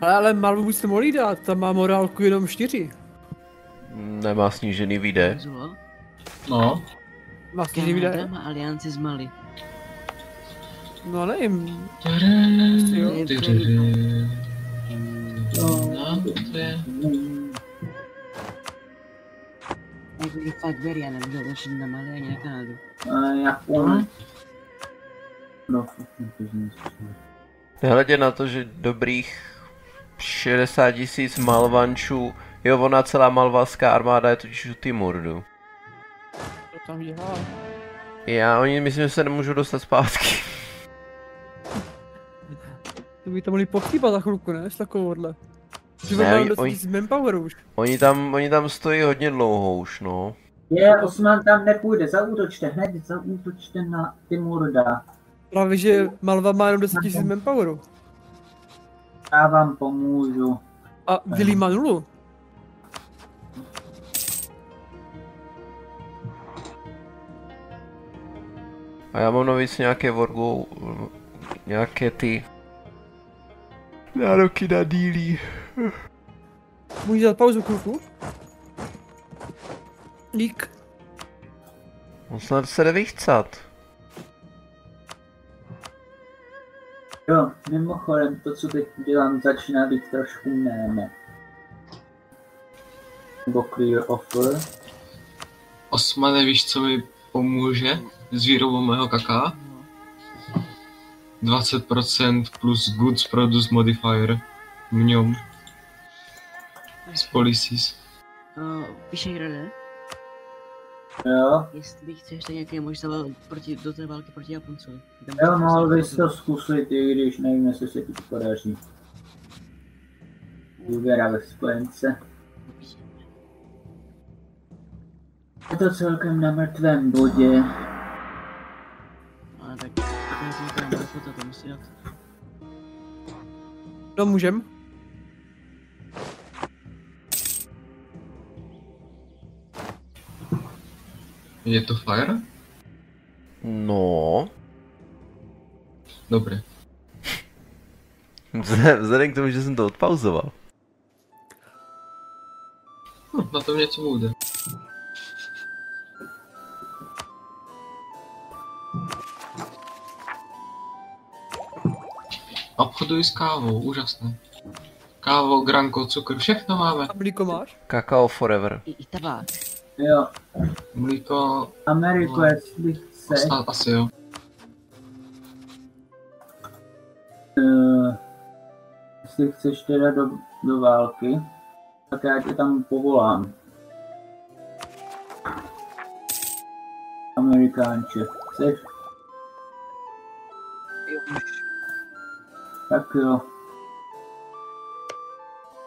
Ale, ale Malvu byste mohli dát, tam má morálku jenom čtyři. Nemá snížený výdej. No, Má snížený? Kanada má alianci s Mali. No nevím. Jo. no, to je... Je fakt nevím, že na Mali ani na Kanadu. No. Nehledě na to, že dobrých 60 tisíc malvančů, jo ona celá malvalská armáda je totiž u Timurdu. To tam dělá. Já, oni myslím, že se nemůžou dostat zpátky. To by to mohli pochýbat za chvilku, ne? S takovouhle. Že Ne, oni- oni- manpoweru už. Oni tam, oni tam stojí hodně dlouho už, no. Je, Osman tam nepůjde, zaútočte, hned zaútočte na Timurda. Právě, že Malva má jenom 10 000 manpoweru. Já vám pomůžu. A Dilly má nulu. A já mám navíc nějaké vorgu, nějaké ty nároky na dílí. Můžeš dát pauzu kluku? Dík. On snad se jde vychcat. Jo, mimochodem, to, co teď dělám, začíná být trošku méně. Nebo clear offer. Osmane, víš, co mi pomůže s výrobou mého kaká? 20% plus goods produce modifier v něm. Z policies. Uh, Jo, jestli chceš tak nějaké možná proti, do té války proti Japoncům. Tam jo, musíš mohl bys to zkusit, i když nevím, jestli se ti to podaří. Důvěra ve spojence. Je to celkem na mrtvém bodě. Ale tak, tak to to to musí dát. No můžem. Je to fire? No, Dobré. vzhledem k tomu, že jsem to odpauzoval. Hm, na tom něco bude. Obchoduji s kávou, úžasné. Kávo, granko, cukr, všechno máme. A máš? Kakao forever. I, i tabák. Jo, Mlíko, Ameriko, No. jestli chceš, snad asi jo. uh, jestli chceš teda do, do války, tak já tě tam povolám. Amerikánče, chceš? Jo. Tak jo.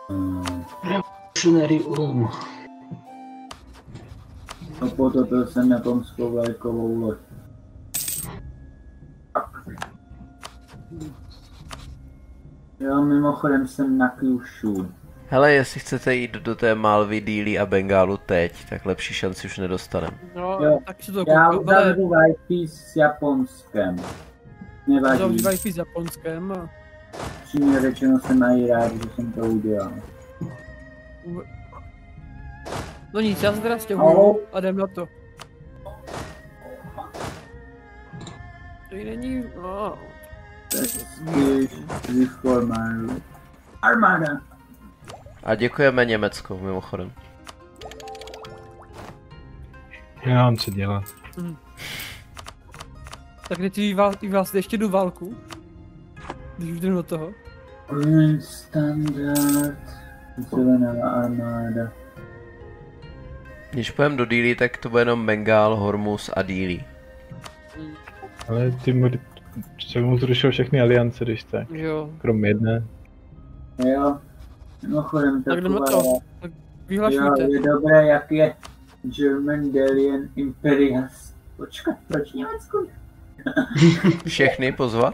Hmm. Revolutionary No potopil jsem japonskou vlajkovou loď. Jo, mimochodem jsem na Kyushu. Hele, jestli chcete jít do té Malvy, Díly a Bengálu teď, tak lepší šanci už nedostaneme. No, Jo. tak si to Já uzavřu IP s Japonskem. Nevadí. zavřívají s Japonskem. Přímě řečeno jsem mají rád, že jsem to udělal. No nic, já se teda stěhuju a jdem na to. To jí není, no, Armada. A děkujeme Německo, mimochodem. Já mám co dělat. tak teď vy vás, vy vás ještě do válku. Když už jdem do toho. Green Standard. Zelená armáda. Když půjdeme do Díly, tak to bude jenom Bengál, Hormus a Díly. Ale ty mu se mu zrušil všechny aliance, když tak. Jo, Krom jedné. Jo. Mimochodem tak jdeme to. Tak Jo, vyhlašujte. je dobré, jak je German Delian Imperias. Počkat, proč Německo? Všechny pozvat?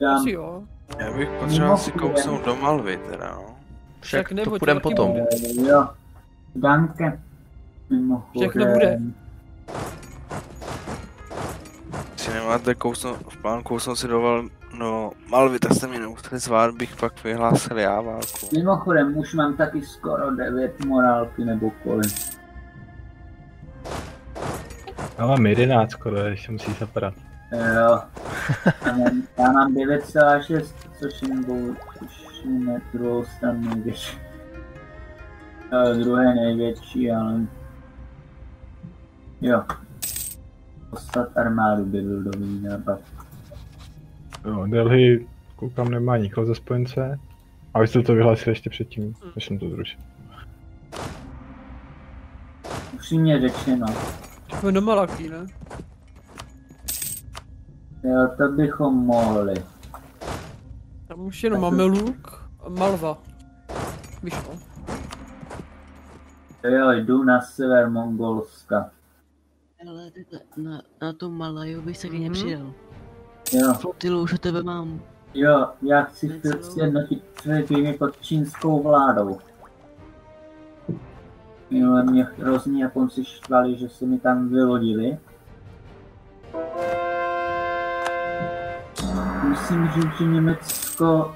Dám. Asi jo. Já bych potřeboval si kousnout do Malvy teda, no. Však nebo to půjdeme potom. Jo. Danke. Mimochodem. Všechno bude. Si nemáte kousno, v plánu kousnout si doval no Malvy, tak jste mě nemuseli zvát, bych pak vyhlásil já válku. Mimochodem, už mám taky skoro 9 morálky nebo kolik. Já mám 11 skoro, ještě musí zapadat. Jo. A mám- Já mám 9,6, což je nebo což je druhou stranu největší. Druhé největší, ale... Jo. Poslat armádu by byl dobrý nápad. Jo, Delhi, koukám, nemá nikoho ze spojence. A vy jste to vyhlásili ještě předtím, než jsem to zrušil. Upřímně řečeno, Jsme do Malaký, ne? jo, to bychom mohli. Tam už jenom máme luk a malva. Víš no. Jo, jdu na sever Mongolska. Ale takhle, na, na tu Malaju bych se Mhm. klidně přidal. Jo, Flotilu už u tebe mám. jo, já chci sjednotit své týmy pod čínskou vládou. Minule mě hrozně Japonci štvali, že se mi tam vylodili. Musím říct, že Německo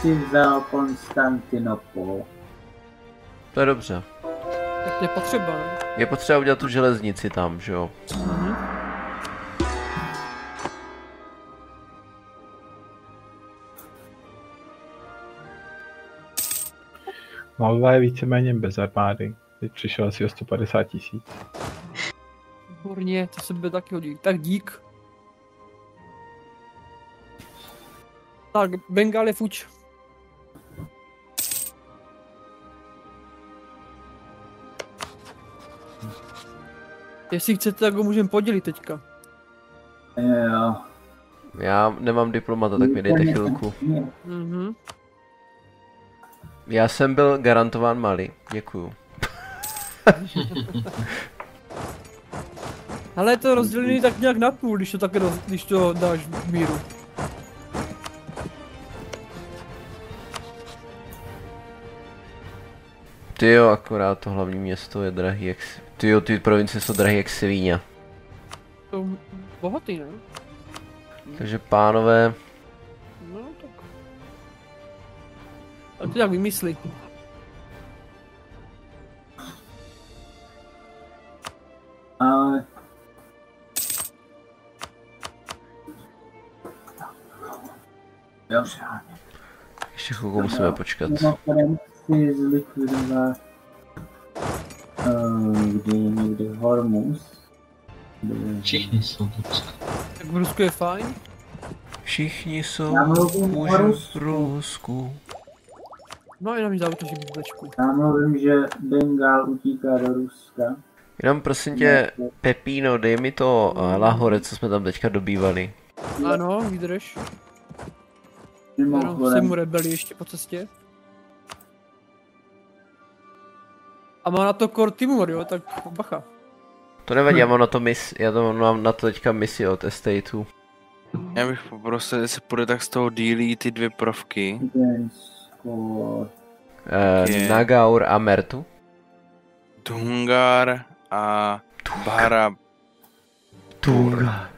si vzal Konstantinopol. To je dobře. Je potřeba? Je potřeba udělat tu železnici tam, že jo? Mhm. Malva je víceméně bez armády. Teď přišel asi o 150 tisíc. Výborně, to se bude taky hodí. Tak dík. Tak, Bengal je fuč. Jestli chcete, tak ho můžeme podělit teďka. Jo. Já nemám diplomata, tak mi dejte chvilku. Mhm. Já jsem byl garantován Mali, děkuju. Ale je to rozdělený tak nějak na půl, když to tak roz, když to dáš v míru. Ty jo, akorát to hlavní město je drahý jak... Ty jo, ty provincie jsou drahý jak svíňa. To bohatý, ne? Takže pánové, No tak. A to jak vymyslí. Ale Jo, ještě chvilku musíme počkat. Chci zlikvidovat uh, kdy někde Hormus. Kde je- Všichni jsou tu. Tak v Rusku je fajn. Všichni jsou muži v Rusku. Rusku. No jenom mi zautočí bubečku. Já mluvím, že Bengal utíká do Ruska. Jenom prosím tě, Pepino, dej mi to uh, Lahore, co jsme tam teďka dobývali. Ano, vydrž. Jenom si mu rebeli ještě po cestě. A má na to core Timur, jo, tak bacha. To nevadí, já mám na to mis, já to mám na to teďka misi od Estateu. Já bych poprosil, jestli půjde tak z toho dílí ty dvě prvky. Uh. Nagaur a Mertu. Dungar a Bahara. Dungar.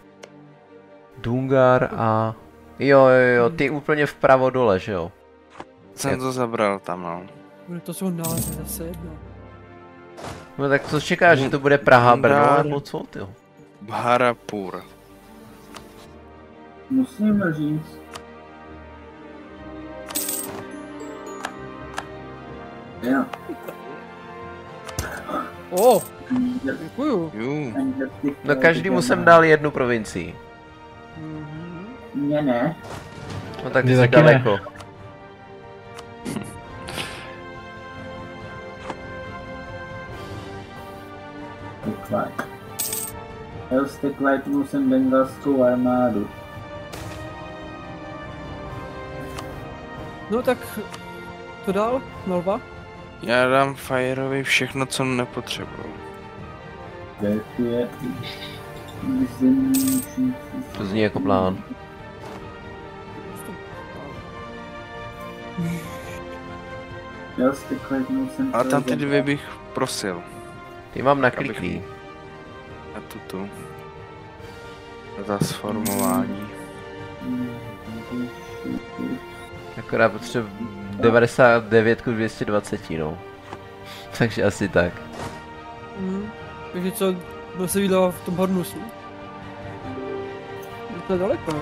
Dungar a... Jo, jo, jo, ty úplně vpravo dole, že jo? Jsem to zabral tam, no. Bude to jsou názvy zase jedno. No tak co čekáš, že to bude Praha, Brno, nebo co, ty? Bharapur. musím říct, jo, O, že- děkuju. No každému jsem dal jednu provincii. Mně ne, No tak jsi taky ne. Jo, z Tekvajtu jsem bengalskou armádu. No tak, to dál, Malva? Já dám Fireovi všechno, co nepotřebuju. To zní jako plán. Ale tam ty dvě bych prosil. Ty mám Abych- nakliklý. A tutu. za sformování. Akorát potřebuji 99 ku 220, no. Takže asi tak. Mhm. Takže co, kdo se vydal v tom Hornusu? To je daleko, ne?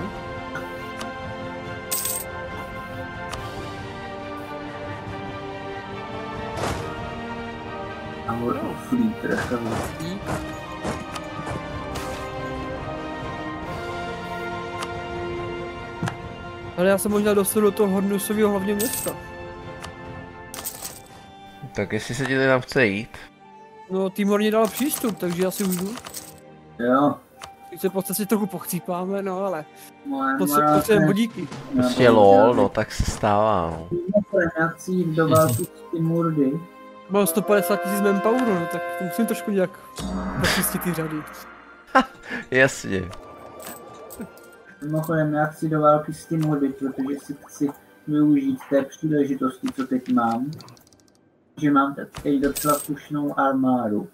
Hour of Ale já jsem možná dostal do toho Hornusového hlavního města. Tak jestli se ti tam chce jít. No, Timor mě dal přístup, takže já si už jdu. Jo. Teď se po cestě trochu pochcípáme, no ale Moje potře- potřebujeme bodíky. Prostě lol, no tak se stává, no. Prenací do války s Timurdy. Mám 150 tisíc manpoweru, no tak to musím trošku nějak počistit ty řady. Jasně. Mimochodem, já chci do války s Timurdy, protože si chci využít té příležitosti, co teď mám. Že mám teď docela slušnou armádu.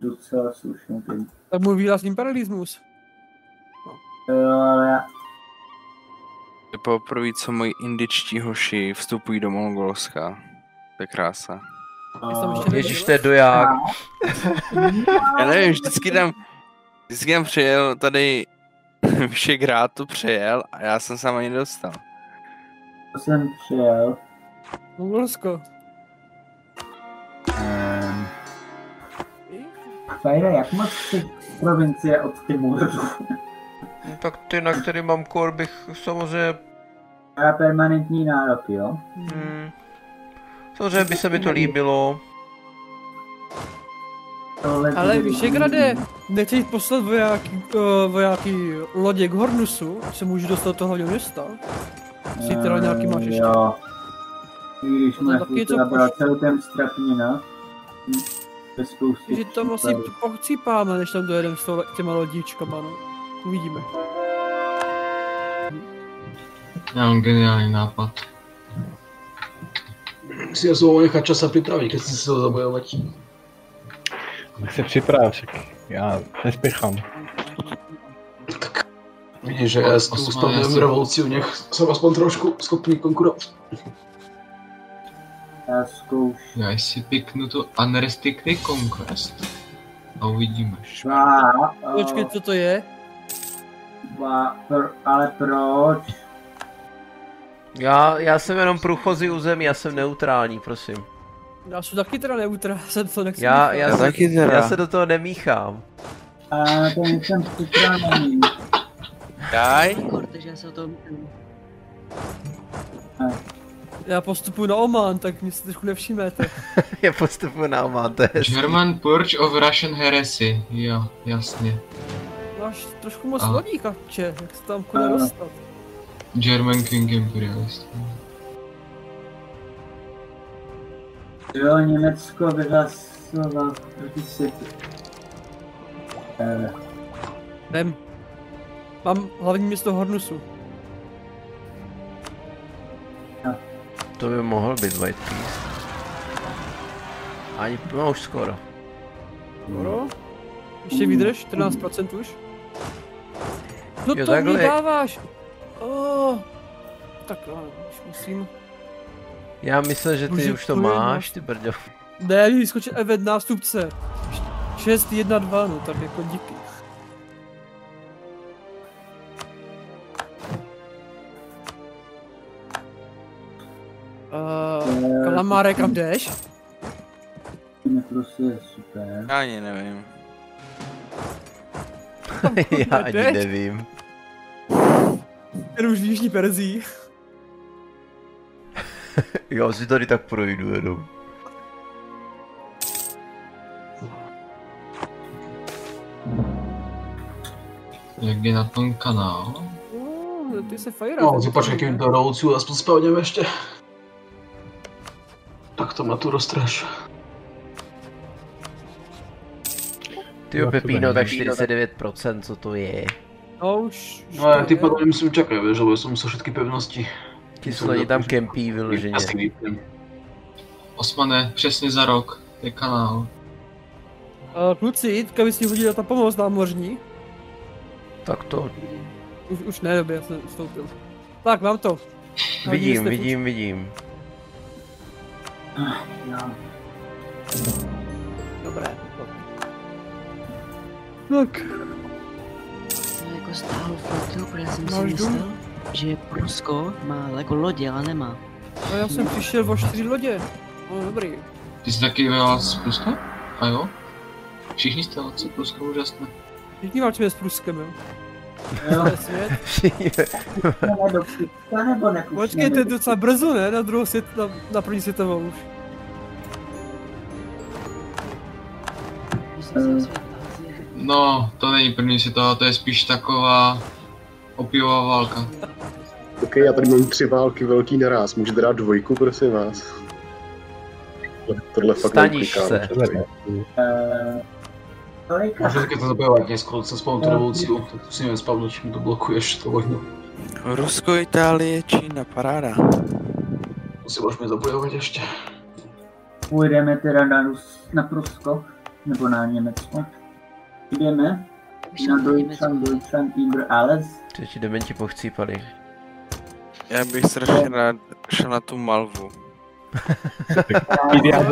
Docela slušnou teď. Tak můj výraz imperialismus. Jo, ale já, Je poprvé, co moji indičtí hoši vstupují do Mongolska. To je krása. Ještě Ježíš, to je doják. Já nevím, vždycky tam, vždycky tam přijel tady Vyšegrád tu přejel a já jsem se ani dostal. to jsem přijel. Mongolsko. Um, Fajre, jak moc ty provincie od Timuru? No, tak ty, na který mám kor, bych samozřejmě... Já permanentní nárok, jo? Hmm, samozřejmě by se mi to líbilo. Ale Vyšegrade, nechceš poslat vojáky, uh, vojáky lodě k Hornusu, se můžu dostat do toho hlavního města? Si teda nějaký máš ještě? Jo. I když kultura co byla celkem strapněna. Hm, Takže tam asi pochcípáme, než tam dojedeme s toho- těma lodíčkama, no. Uvidíme. Já mám geniální nápad. Si já svou nechat čas a připravit, když si se to zabojovat. Tak se připrav, však já nespěchám. Vidíš, že já s tou revolucí u nich jsem aspoň trošku schopný konkurovat. Já zkouš. Já si piknu tu Unrestricted Conquest. A uvidíme. Dva, Počkej, co to je? dva, pro, ale proč? Já, já jsem jenom průchozí území, já jsem neutrální, prosím. Já jsem taky teda neutra, jsem to nechci Já, já, Já se, taky teda. já se do toho nemíchám. A to jsem připravený. Daj. Já se o tom Já postupuji na Oman, tak mě si trošku nevšimnete. Je postupu na Oman, to je. German Purge of Russian Heresy. Jo, jasně. Máš trošku moc lodí, kapče, jak se tam kude Ano. dostat? German King Imperialist. Jo, Německo vyhlasovalo proti světu. Eh, Jdem. Mám hlavní město Hornusu. To by mohl být White Peace. Ani, no už skoro. Skoro. Ještě vydrž, 14% už. No Jo, to mi takhle. dáváš. Oh. Tak jo, už musím. Já myslel, že ty Bože, už to máš, ty brďo. Ne, vyskočil event nástupce. 6, 1, 2, no tak jako díky. Uh, Kalamáre, kam jdeš? to prostě je super. Já ani nevím. já ani nevím. Jen už v Jižní Perzii. Já si tady tak projdu jenom. Jak je na tom kanál? No, ty se fajra. No, kým to revoluci aspoň spevněme ještě. Tak to má tu rozstraš. Ty Já to Pepino, tak nevím. 49%, co to je? No už. No ty potom musím čekat, lebo jsem musel všetky pevnosti. Ti sloni tam kempí vyloženě. Osmane, přesně za rok. Je kanál. Uh, kluci, teďka bys mi hodila ta pomoc námořní. Tak to Už, už ne, době, já jsem vstoupil. Tak, mám to. Vidím, jste vidím, vidím. Jo. furt- Dobré. Tak, jako stálo flotu, protože jsem si myslel, že Prusko má jako lodě, ale nemá. no já jsem přišel o čtyři lodě. No dobrý. Ty jsi taky válc s Pruskem? A jo? Všichni jste s Pruskem, úžasné. Všichni válčíme s Pruskem, jo. Jo. Pruska? Počkej, to je docela brzo, ne? Na druhou svět, na, na první světovou už. No, to není první světová, to je spíš taková opivová válka. Ok, já tady mám tři války velký naraz. Můžete dát dvojku, prosím vás? Tohle- fakt Staníš se. Eh? Můžu taky to zabojovat něco, se spawnu tu revoluci, tak to si nevím spawnu, čím to blokuješ, to vojnu. Rusko, Itálie, Čína, paráda. To si můžeme zabojovat ještě. Půjdeme teda na, Rus, na Prusko, nebo na Německo. Jdeme Už na. Deutschland, Deutschland über alles. Že ti dementi pochcípali. Já bych strašně rád šel na tu Malvu. Já bych na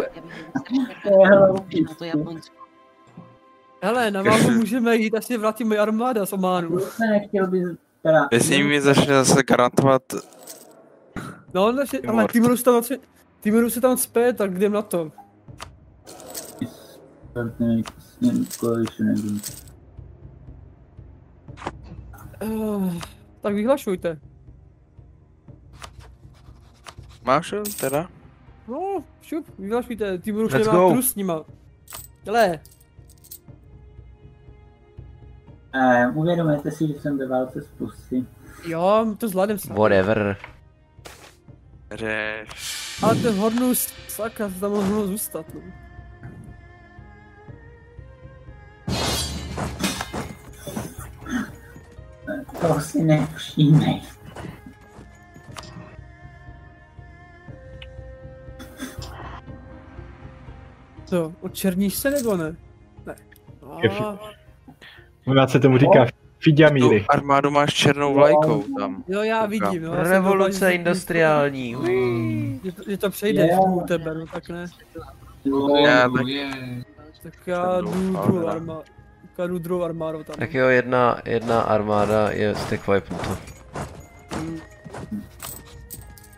to. Japonsko. Hele, na Malmu můžeme jít, až se vrátí moje armáda z Ománu. nechtěl bys teda... Jestli mi začne zase garantovat No, než, ale. Timoru se tam, Timoru se tam cpe, tak jdem na to. Uh, tak vyhlašujte. Máš jo, teda? No, šup, vyhlašujte, Timoru už Let's nemá go. trus s nima. Hele, Uh, uvědomujete si, že jsem ve válce s Prusy. jo, to zvládnem sám. Whatever. Řeš. Ale ten Hornus, sakra, se tam mohl zůstat, no. To si nevšímej. Co, odčerníš se nebo ne? Ne. Je A, U nás se tomu říká Tu Fidiamíry. armádu máš černou vlajkou tam. jo, já vidím, no. já Revoluce že- industriální. Že to, že to přejde Jo. u tebe, no tak ne. Já Oh, tak- je. Tak já jdu druhou armádu. Já jdu druhou armádou tam. Tak jo, jedna, jedna armáda je stack wipenutá.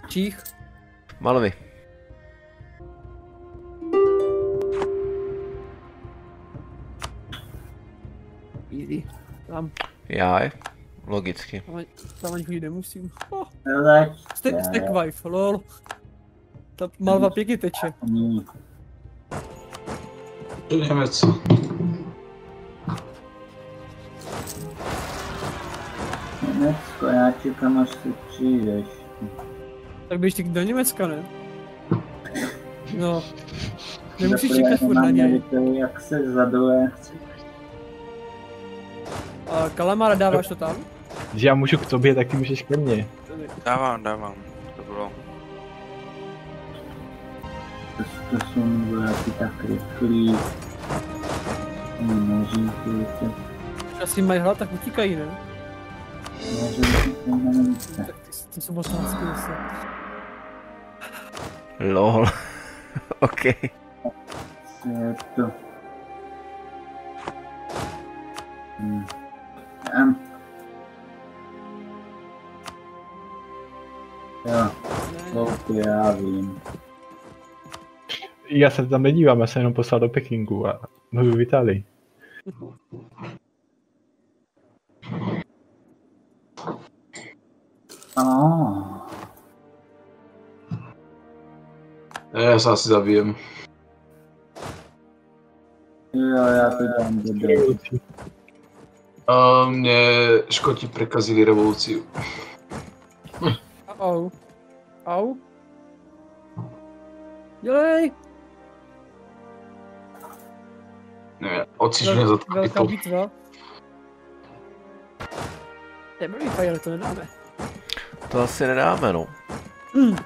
Čích. Malvi. Easy. Tam, Já je. Logicky. tam, ani- tam ani chodit nemusím. Oh, Leď stack, wife, lol. Ta malva pěkně teče. Němec. Německo, já čekám, až si přijdeš. Tak běž ty do Německa, ne? No. Nemusíš čekat furt na něj. jak se zaduje. A Kalamara dáváš to tam? Že já můžu k tobě, tak ty můžeš ke mně. Dávám, dávám. To bylo. To, to jsou vojáci tak rychlí. Neříkají, to Asi mají hlad, tak utíkají, ne? Tak ty, to jsou bosánsky zase. Lol. OK. Co je to? Hmm. Um. Jo, ok, já vím. Já se tam nedívám, já jsem jenom poslal do Pekingu a mluvím v Itálii. Oh. Já se asi zabijem. Jo, já to dám do do. A mě Škoti prekazili revoluci. Au. Au. Dělej! Ne, odciž mě za Vel, velká bitva. Nebyl Fire, to nedáme. To asi nedáme, no. Hmm.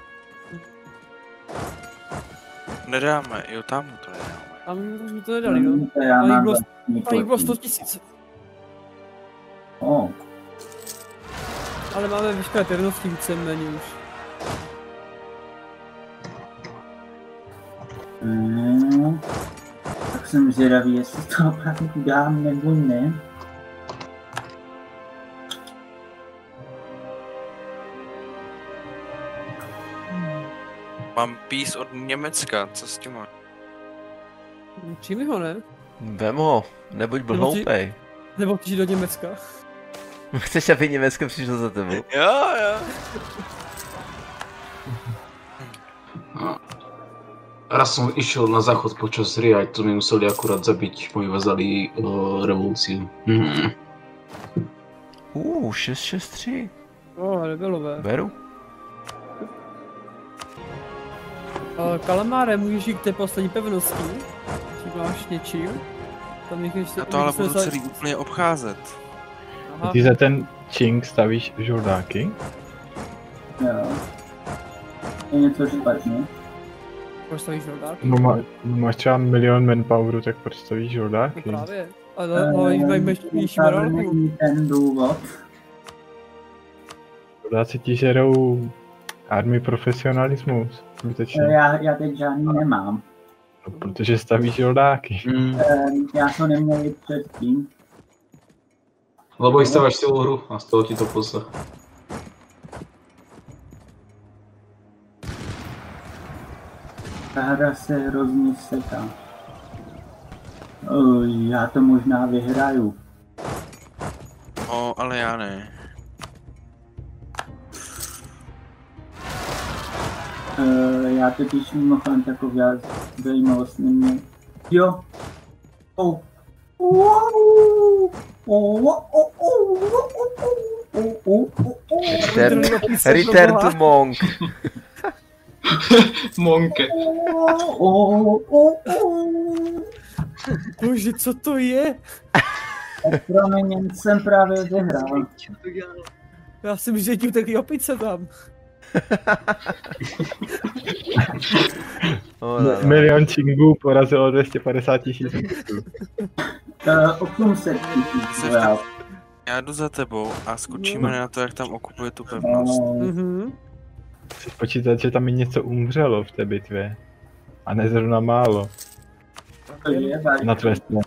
Nedáme, jo tam to nedáme. Tam jsme to nedali, no. To já Tady mám bylo- vlastní Tady bylo 100 potí. tisíc. O, Ale máme veškeré pevnosti víceméně už. mm, tak jsem zvědavý, jestli to opravdu dám nebo ne. Mám pís od Německa, co s tím má? Přijmi ho, ne? Vem ho, nebuď byl Nebo ti- do Německa. Chceš, aby Německo přišlo za tebou? Jo, jo. Raz som išiel na záchod počas hry a to mi museli akurát zabiť moji vazali uh, revolúciu. Hmm. Uh, 663. O, rebelové. Beru. Uh, Kalamáre, můžeš jít k té poslední pevnosti? Či máš něčím? Tam jich ještě... Já to ale budu celý úplně obcházet. Aha, Ty za ten čink stavíš žoldáky? Jo. Je něco špatně. proč stavíš žoldák? No, má, no máš třeba milion manpoweru, tak proč stavíš No žoldáky? právě. Ale ale mají mají Tam morálku. ten důvod. Žoldáci ti žerou army profesionalismus. Skutečně. Já, já teď žádný nemám. No, protože stavíš žoldáky. Hmm. Ehm, Já to neměl i předtím. Lebo ich stávaš celú hru a z toho ti to posle. Ta hra se hrozně seká. Já to možná vyhraju. O, ale já ne. Uh, já totiž mimochodem takový zajímavost neměl. Jo. Oh. Wow. Return, return to Monk. Monke. Bože, co to je? Promiň, jsem právě vyhrál. Já jsem řídil takový opice tam. Oh, no, no. Milion čingů porazilo 250 tisíc 800 tisíc vojáků. Já jdu za tebou a skočíme na to, jak tam okupuje tu pevnost. No, Mhm. Musíš počítat, že tam i něco umřelo v té bitvě. A ne zrovna málo. to je vážně. Na tvé straně.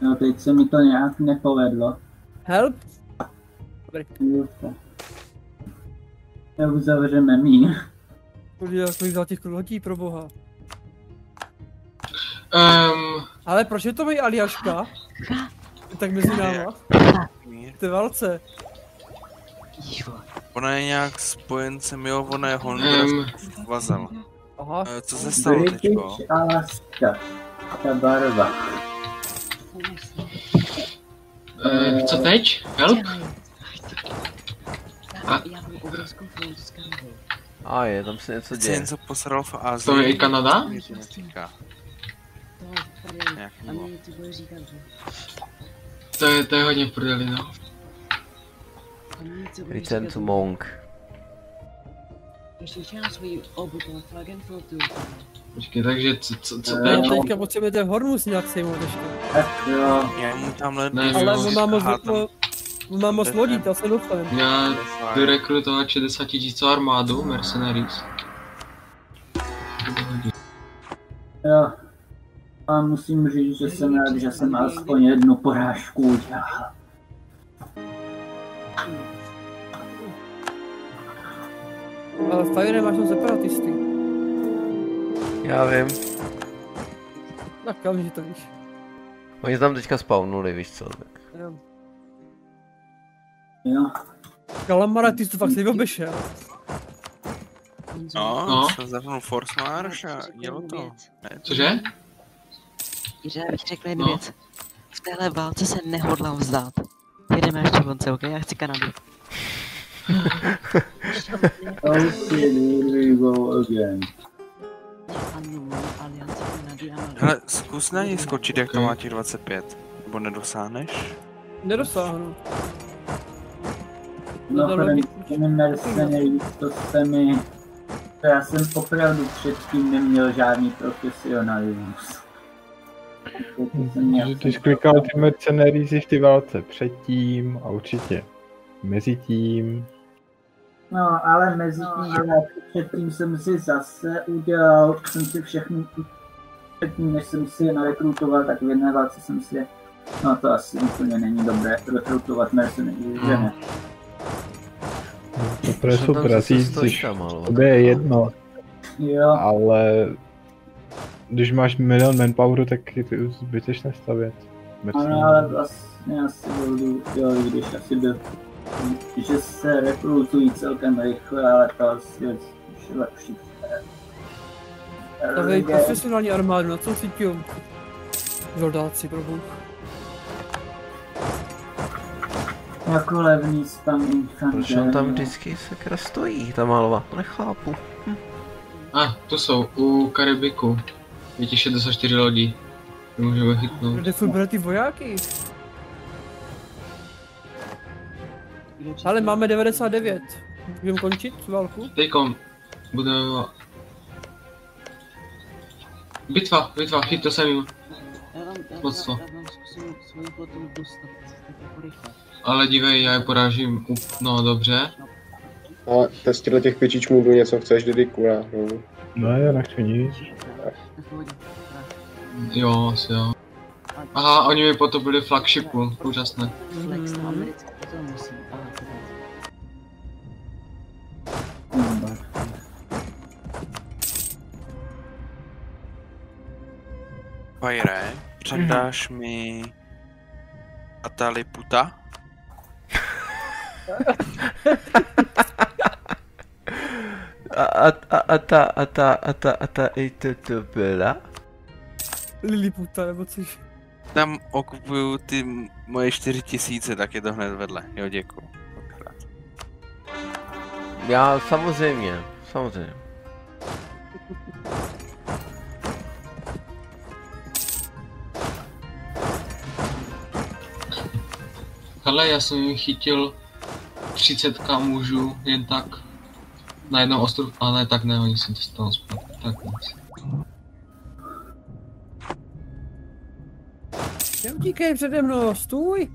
No teď se mi to nějak nepovedlo. Help? Jufa. Neuzavřeme mír. Kolik, zlatých lodí pro boha. Um, Ale proč je to moje aliaška? Tak mezi náma. V té válce. Ona je nějak spojencem, jo, ona je Honda, um, Aha. vazal. Eh, Co se stalo teďko? British Alaska. Ta barva. uh, co teď? Help? A- Já mám obrovskou s Kanadou. A je, tam se něco děje. něco posral v Asii. To je i Kanada? To je prdeli. A mě to bude říkat, že? To je, to je hodně prdeli, no. To Return to Monk. Počkej, takže co, co, co teď? Teďka potřebujete Hormus nějak sejmout ještě. Jo. Já mu tamhle Ale on má moc, aha, tam- on má moc lodí, to se doufám. Já to je jdu fajn. rekrutovat 60 tisíc armádu, mercenaries. Jo. A musím říct, že jsem rád, že jsem aspoň jednu porážku udělal. Ale v Fire máš separatisty. Já vím. Tak kam, že to víš. Oni tam teďka spawnuli, víš co, tak. Jo. Jo. Kalamara, ty jsi to fakt neobešel. No, No. jsem zapnul Force March a jelo to. Ne, Cože? Jiře, já bych řekl jednu No. věc. V téhle válce se nehodlám vzdát. Jedeme ještě vonce, ok? Já chci Kanadu. Here we go again. Hele, zkus na něj skočit, jak tam má těch 25. Nebo nedosáhneš? Nedosáhnu. No, no těmi mercenaries, to se mi... To já jsem opravdu předtím neměl žádný profesionalismus. Že ty jsi klikal ty mercenaries v ty válce předtím a určitě mezi tím. No, ale mezi tím, ale předtím jsem si zase udělal, jsem si všechny, předtím, než jsem si je narekrutoval, tak v jedné válce jsem si je, no to asi úplně není dobré, rekrutovat mercenaries, že ne? Což ta malva? tobě je jedno, Jo, ale když máš milion manpoweru, tak je to zbytečné stavět. ano, ale vlastně asi budu, jo, když asi byl, že se rekrutují celkem rychle, ale to asi je už lepší. Stavej profesionální armádu, na co cítil? Žoldáci, pro bůh. Jako levný spam. Proč on tam vždycky sakra stojí, ta malva? To nechápu. A, ah, to jsou u Karibiku. Je těch 64 lodí. To můžeme chytnout. Kde jsou ty vojáky? Ale máme 99. Můžeme končit válku? Teďkom budeme... Bitva, bitva, chyť to. Já tam, já, Moc to. já, já tam zkusím svoji flotu dostat, tak jako rychle. Ale dívej, já je porážím. No dobře. A z těchto těch pičičmů do něco chceš, Didiku, já, no. No já nechci nic. Jo, asi jo. Aha, oni mi potopili flagshipu, úžasné. Flex, to musím, ale. Fajre, předáš mi Atali Puta? A, a, a, a ta, a ta, a ta, a ta, i to to byla? Liliputa, nebo což. Tam okupuju ty moje 4 tisíce, tak je to hned vedle. Jo, děkuju. Já samozřejmě, samozřejmě. Hele, já jsem jim chytil 30 mužů jen tak na jednom ostrovu, ale ne, tak ne, oni se dostanou zpátky, tak nic. Neutíkej přede mnou, stůj!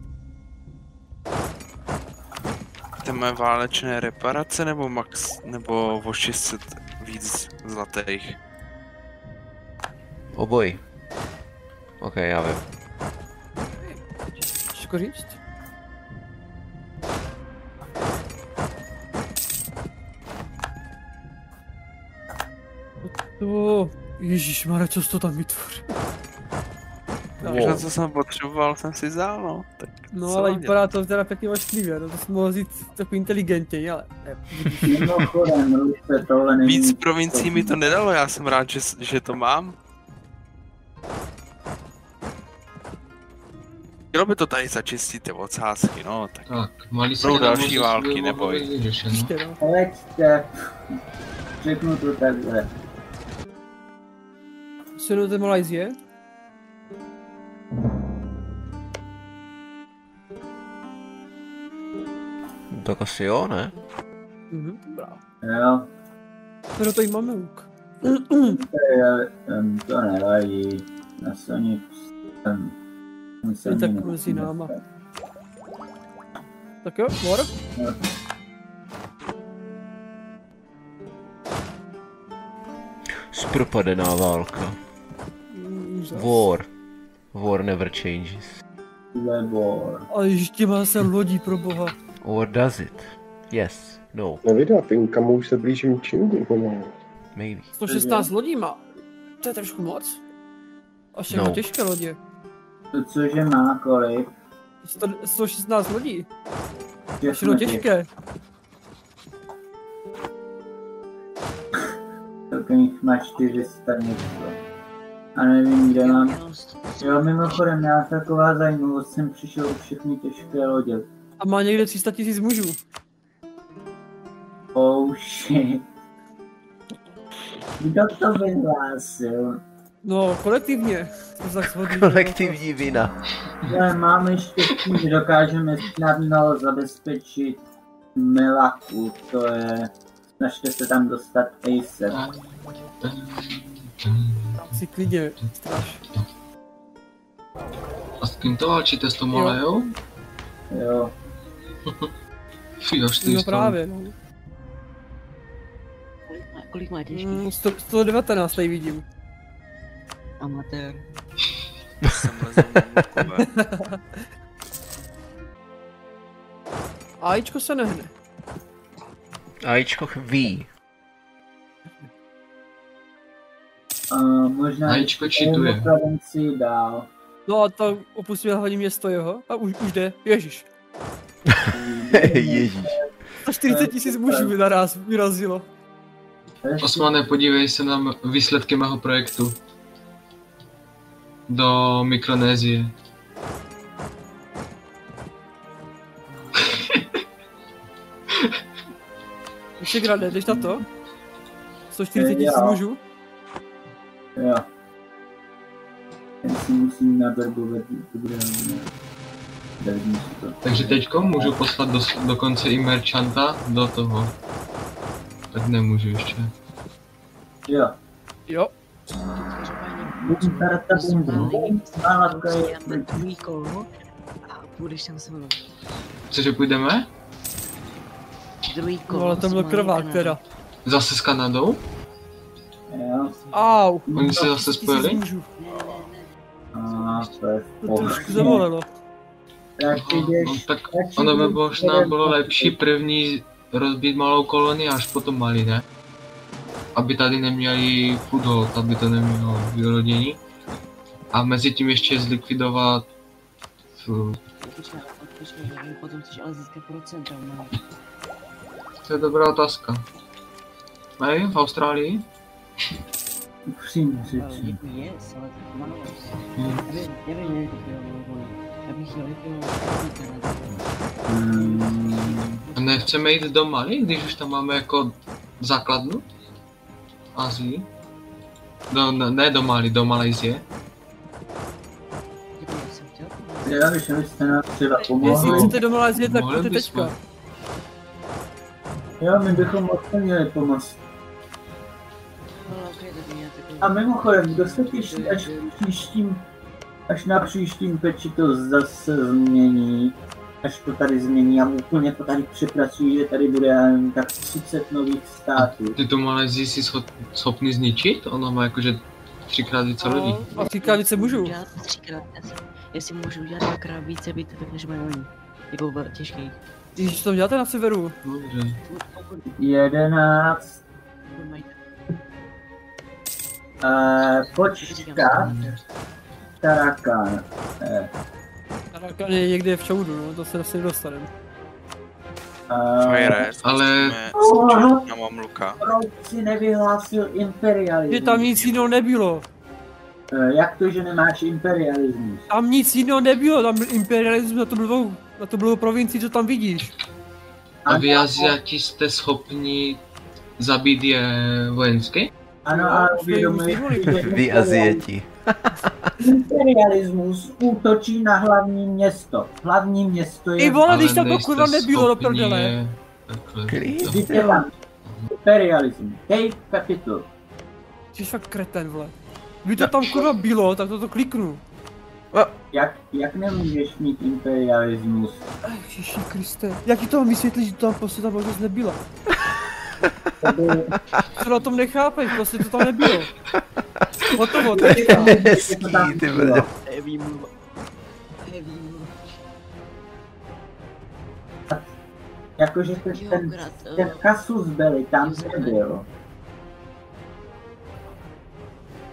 Chceme válečné reparace nebo max, nebo o 600 víc zlatých? Obojí. OK, já vím. Těžko říct. To... Ježišmarja, co jsi to tam vytvořil? Všechno, co jsem potřeboval, jsem si vzal, no. Tak No ale vypadá to teda pěkně ošklivě, no to jsem mohl říct takový inteligentně, ale ne. Mimochodem, Luce, tohle není... Víc provincií mi to nedalo, já jsem rád, že, že to mám. Chtělo by to tady začistit ty ocásky, no, tak Tak, malý se Budou další války, neboj. vyřešeno. Ještě no. Leďte. Řeknu to takhle. Sunujete Malajzie? Tak asi jo, ne? Mhm, dobrá. Jo, No to jí máme luk. to je, to nevadí. Já se ani... Tak mezi náma. Tak jo, mor? Zpropadená válka. Úžas. War. War never changes. Lebor. Ale ještě má zase lodí pro boha. Or does it? Yes. No. Nevidá, Pinka, už se blížím čingu pomalu. Maybe. 116 lodí má. To je trošku moc. A všechno No. těžké lodě. To cože má kolik? 100, 116 lodí. Že Všechno těžké. Celkem jich má 400 něco. A nevím, kde mám. Jo, mimochodem, já taková zajímavost, jsem přišel o všechny těžké lodě. A má někde 300 tisíc mužů. Oh shit. Kdo to vyhlásil? No, kolektivně. Shodný, Kolektivní vina. Ale máme štěstí, že dokážeme snadno zabezpečit Melaku, to je... Snažte se tam dostat ASAP. Si klidně, straš. kým to válčíte s tou malejou? Jo. Fy, až ty No právě, no. Kolik má, kolik má těžký? Mm, 100, 119 tady vidím. Amatér. Jsem. Ačko se nehne. Ajíčko ví. A možná... Ajíčko ještě cheatuje. prevenci dál. No a to opustíme hlavní město jeho. A už, už jde. Ježíš. Ježíš. 140 tisíc mužů naraz vyrazilo. Osmane, podívej se na výsledky mého projektu. Do Mikronézie. Ještě grade, jdeš na to? 140 tisíc mužů? Jo. Ten si musím. Takže teďko můžu poslat do, dokonce i merchanta do toho. Tak nemůžu ještě. Jo. Jo. Náladka je... Dáme druhý kolo a půjdeš tam se mnou. Cože půjdeme? Druhý kolo. ale to byl krvák teda. Zase s Kanadou? Jo. Au. Oni se zase 100 spojili? A to je v To trošku pohodě. zabolelo. Tak No, tak radši ono by možná bylo lepší první rozbít malou kolonii až potom malý, ne? Aby tady neměli foothold, aby to nemělo vyrodění. A mezi tím ještě zlikvidovat f- Počkej, počkej, ale potom chceš ale získat procenta, no. To je dobrá otázka. Mají v Austrálii? Upřímně Ale řečeno. jako yes, ale tak málo. Hmm. Já bych nechceme jít do Mali, když už tam máme jako základnu? Azii? Do, ne, ne do Mali, do Malajzie. Já já bych abyste nám třeba Jestli pomohli. chcete do Malézie, tak pojďte bychom. teďka. Jo, my bychom moc měli pomoct. A mimochodem, kdo se těší, až příštím, až na příštím peči to zase změní, až to tady změní a úplně to tady přepracují, že tady bude tak 30 nových států. Ty tu Malajzii si scho- schopný zničit? Ona má jakože třikrát více lidí. No, a třikrát více mužů. Udělat třikrát, jestli můžu udělat dvakrát více bitev, než mají oni. Jako těžkých. Když to děláte na severu. Dobře. Pokud 11, pokud mají uh, počkat, Tarakan. Eh, Arakan je někde v Čoudu, no, to se asi dostaneme. uh, Ale- na mamluka. proč si nevyhlásil imperialismus? Že tam nic jiného nebylo. Eh, jak to, že nemáš imperialismus? Tam nic jiného nebylo, tam byl imperialismus na to bylo, na to bylo provincii, co tam vidíš. A vy Aziati jste schopni zabít je vojensky? Ano, No, uvědomuji, že Vy Azieti. imperialismus útočí na hlavní město. Hlavní město je... I vole, když tam to kurva nebylo do prdele. to- imperialismus. Take capital. Jsi fakt kreten, vole. Kdyby to tam kurva bylo, tak to to kliknu. Jak, jak nemůžeš mít imperialismus? Ježiši Kriste. Jak ti to mám vysvětlit, že tam prostě ta možnost nebyla? To Co na tom nechápeš, prostě to tam nebylo. Hotovo, teďka. Hezký, ty brďo. Move. Heavy move. jakože ten, Jo, ten, kasus belli tam nebyl.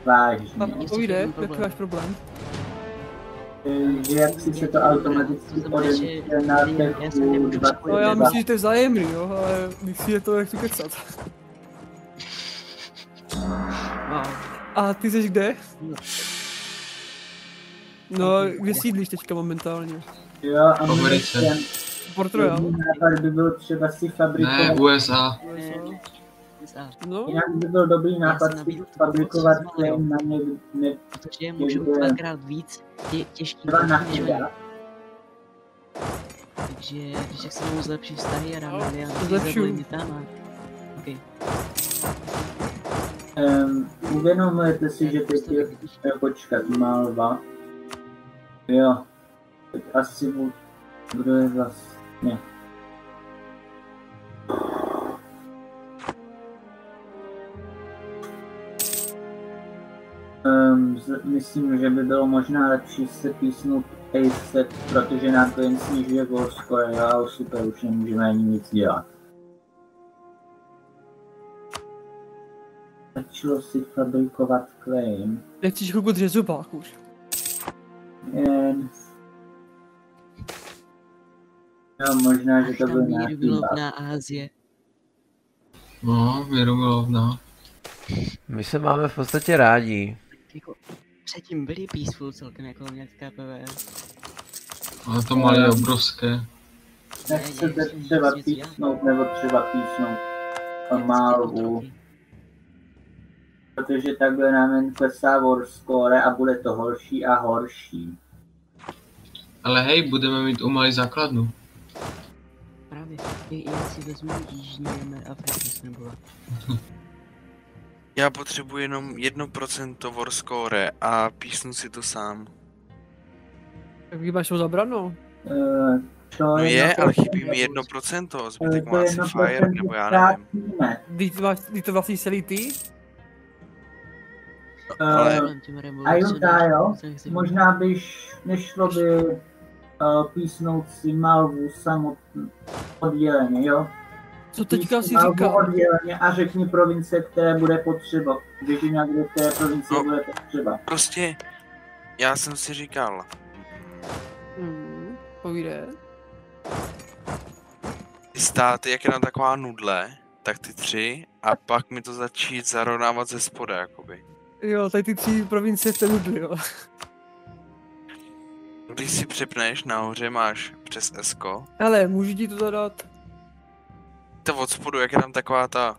Vážně. Tam pojde, jaký máš problém? Že jak si se to automaticky odemítne na 22. No já myslím, že to je vzájemný, jo, ale si je to nechci kecat. Wow. A ty jsi kde? No, kde sídlíš teďka momentálně? Jo, a Americe. ten Port Royal? by byl třeba si Ne, fabrikovat, USA. USA. No, jinak by byl dobrý nápad si Malajou. klej na ně, ne, Protože můžu dvakrát víc tě, těžký dva na. Takže když tak se mnou zlepší vztahy a dáme No, alianci, zlepšuju. zavolím tam a... Okay. Um, uvědomujete si, že teď je eh, počkat, Malva. Jo, Teď asi bu- bude vlastně... Um, z, myslím, že by bylo možná lepší se písnout Ace, protože nám to jen snižuje goal score a super, už nemůžeme ani nic dělat. Začalo si fabrikovat claim. Nechceš chvilku držet zubák už. Jen... No, možná, že to byl Tam nějaký Ázie. No, Miromilovna. My se máme v podstatě rádi. Jako, předtím byli peaceful celkem jako německá PvS. Ale to malé je obrovské. Nechcete třeba písnout, nebo třeba písnout malvu, protože takhle nám jen klesá war score a bude to horší a horší. Ale hej, budeme mít u malý základnu. Právě, jak si vezmu Jižní Amer- Afriku nebo Já potřebuji jenom 1% war score a písnu si to sám. Tak máš ho zabranou. Uh, to No je, jedno ale chybí mi 1%, eh, zbytek to má asi fire, nebo já nevím. Když, to vlastně celý ty, Ale- Uh, a jo, jo, možná byš nešlo by uh, písnout si malvu samotnou odděleně, jo? Co teďka si říkal? odděleně a řekni provincie, které bude potřeba. Když někde které provincie No. bude potřeba. Prostě, já jsem si říkal, Hmm, povíde. ty státy, jak je tam taková nudle, tak ty tři a pak mi to začít zarovnávat ze spoda, jakoby. Jo, tady ty tři provincie jste nudli, jo. Když si přepneš nahoře, máš přes Esko, Ale můžu ti to zadat? To od spodu, jak je tam taková ta,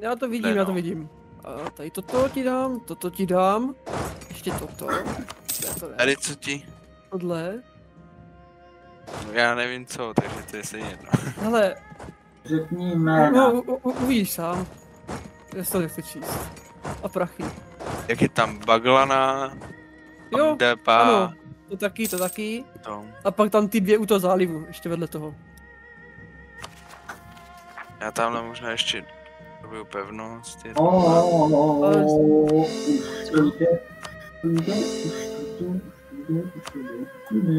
Já to vidím, Ne, já to no. vidím. A tady toto ti dám, toto ti dám, ještě toto. Ne. tady co ti, Tohle. no já nevím co, takže to je stejně jedno. Hele, Řekni no, jména. u, u, uvidíš sám. Já to nechci číst. A prachy. Jak je tam Baglana, Jo, Amdepa, ano. To taky, to taky. to. A pak tam ty dvě u toho zálivu, ještě vedle toho. Já tamhle možná ještě dobiju pevnost. Je... Oh, oh, oh, oh.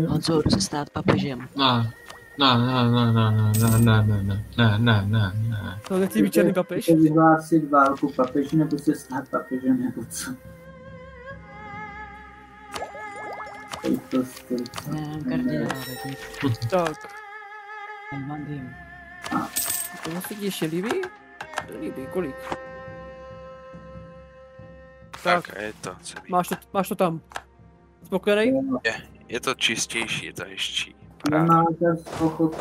Honzo, jdu se stát papežem. Ne, ne, ne, ne, ne, ne, ne, ne, ne, ne, ne, ne, ne. To nechci být černý papež. Chcete vyhlásit válku papeži, nebo se stát papežem, nebo co? Ne, kardinále, nic. Tak, Nemám vím. to se ti ještě líbí? Líbí, kolik? Tak, Tak je to celý. máš to, máš to tam. Spokojený? Je to čistější, je to. Paráda. Nemá ochot...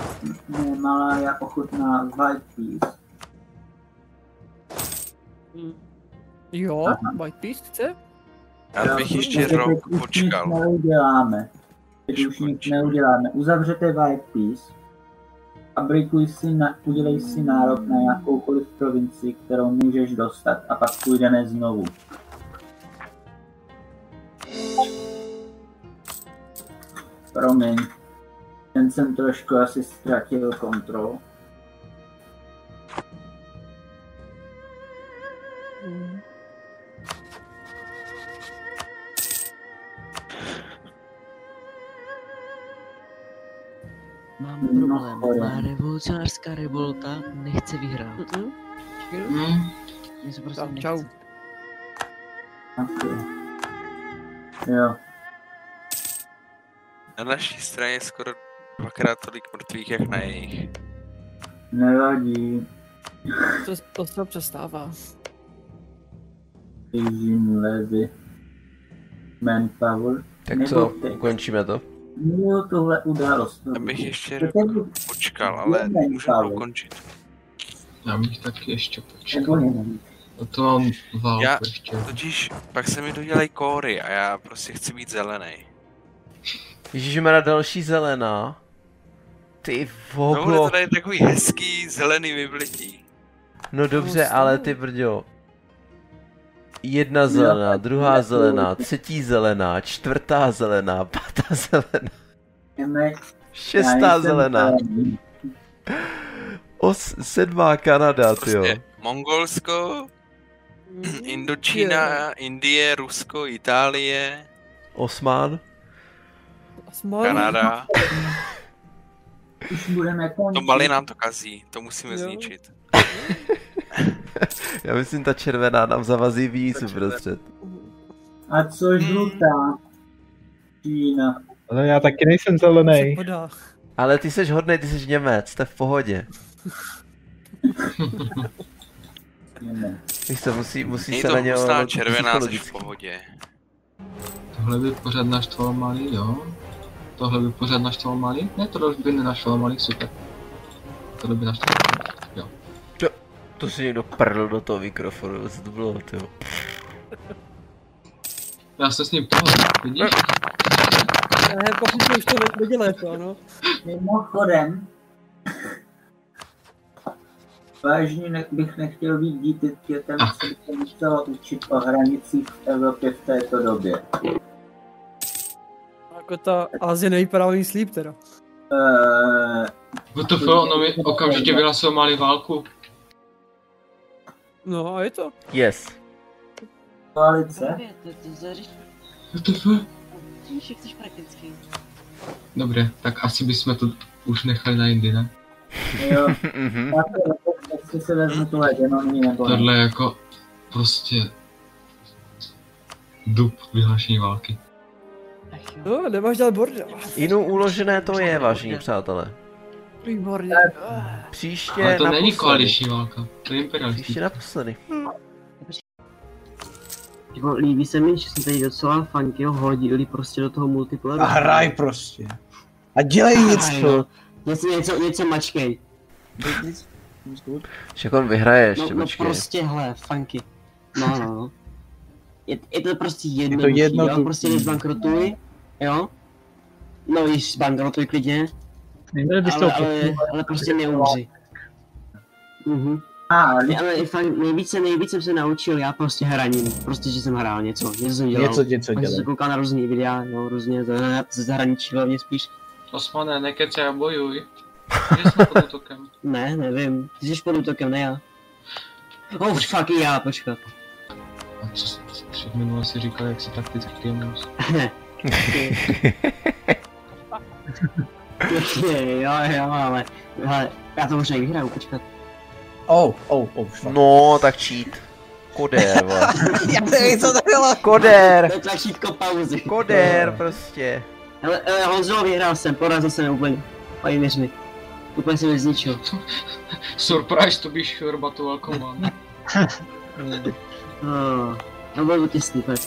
Ne, malá je ochotná white piece. Jo, Aha. White Piece chce? Já bych ještě rok už nic počkal. neuděláme. Teď Když už nic neuděláme. Uzavřete white piece. Fabrikuj si, na, udělej si nárok na jakoukoliv provincii, kterou můžeš dostat a pak půjdeme znovu. Promiň. Ten jsem trošku asi ztratil kontrolu. Mám No, problém. chodem. Má revolucionářská revolta nechce vyhrát. Mm-mm. Hm, Mně se prostě Tak, nechce. čau. Okay. Jo. Na naší straně je skoro dvakrát tolik mrtvých, jak na jejich. Nevadí. To, to se přestává. Beijing levy. Manpower. Tak co, ukončíme to? Jo, tohle událost. Já bych ještě počkal, ale můžeme Pavel. ukončit. já bych taky ještě počkal. A to mám válku Já- ještě. Totiž pak se mi dodělají kóry a já prostě chci být zelený. Ježišmarja, další zelená. Ty No, ale voglo. to je takový hezký zelený vyblití. No dobře, ale ty brďo. Jedna zelená, druhá zelená, třetí zelená, čtvrtá zelená, pátá zelená. Šestá zelená. Os, sedmá Kanada, tyjo. Prostě Mongolsko, Indočína, Indie, Rusko, Itálie, Osmán. Osman. Kanada. Už budeme To končit. Mali nám to kazí, to musíme Jo. zničit. Já myslím, ta červená nám zavazí víc uprostřed. A co žlutá? Čína. Ale já taky nejsem Se zelený. Ale ty jsi hodnej, ty jsi Němec, to je v pohodě. Víš co, musí, musí Není se to na něho hustá naložit červená, jsi v pohodě. Tohle by pořád naštvalo malý, jo? Tohle by pořád naštvalo malý? Ne, tohle by nenaštvalo malý, super. Tohle by naštvalo malý, jo. To si někdo prdl do toho mikrofonu, co to bylo, tyjo. Já se s ním pohodl, vidíš? Ne, pokud už to ne- nedělá to, no. Mimochodem, vážně ne, bych nechtěl být dítětem, co by se muselo učit o hranicích v Evropě v této době. Jako ta Azie nevypadá slíp teda. Uh, WTF, ono mi okamžitě vyhlasil malý válku. No a je to. Yes. koalice? Víš, jak jsi praktický. Dobré, tak asi bychom to už nechali na jindy, ne? Jo, Mhm. tak jestli se vezmu tu hegemonii nebo ne. Tohle je jako prostě dub vyhlášení války. No, nemáš dělat bordel. Jinou uložené to je, vážení přátelé. Výborně. Příště Ale to není naposledy. koaliční válka, to je imperialistický. Příště naposledy. Jako líbí se mi, že jsme tady docela funky ho hodili prostě do toho multiplayeru. A hraj prostě. A dělej Hraj, něco. no. Něco, něco, něco mačkej. Však on vyhraje No, ještě, no počkej. prostě, hele, funky. No, no, no. Je, je to prostě jednoduchý, jednoduchý. jo, prostě nezbankrotuj, jo. No víš, zbankrotuj klidně, Bys ale, to ale, ale prostě neumři. Mhm. A, Ne, ale fakt nejvíce, nejvíce jsem se naučil já prostě hraním, prostě, že jsem hrál něco, něco jsem dělal. Něco, něco Pak jsem se dělej. koukal na různý videa, no, různě to ze zahraničí hlavně spíš. Osmane, nekecej a bojuj. Kde jsi pod útokem? Ne, nevím, ty jsi pod útokem, ne já. Oh, fuck, i já, počkat. A co jsi před minule si říkal, jak jsi taktický genius? Je, jo, jo, ale, hele, já to možná i vyhraju, počkat. Oh, oh, oh, fuck. No, tak cheat. Kodér, vole. Já nevím, co to bylo. Kodér. To je tlačítko pauzy. Kodér prostě. Hele, hele, Honzo, vyhrál jsem, porazil jsem je úplně. Pojď věř mi. Úplně jsem je zničil. Surprise, to bíš chrbatu velkou mám. No, no bylo to těsný, pojď.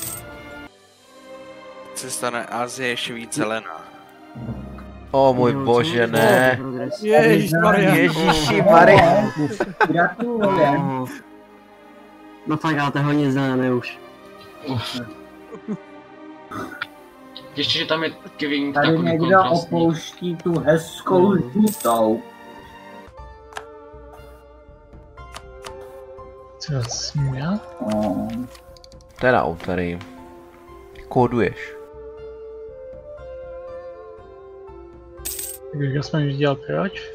Se stane Azie ještě víc zelená. O můj No, bože, ne. Progres. Ježišmarja. Ježíši Maria. Gratulujem. No. No fakt, ale to je hodně zelené už. Ještě, že tam je Kevin Tady takový někdo kontrastní. opouští tu hezkou žlutou. Co já? Oh. Teda tady. Kóduješ. Tak já jsem viděl proč.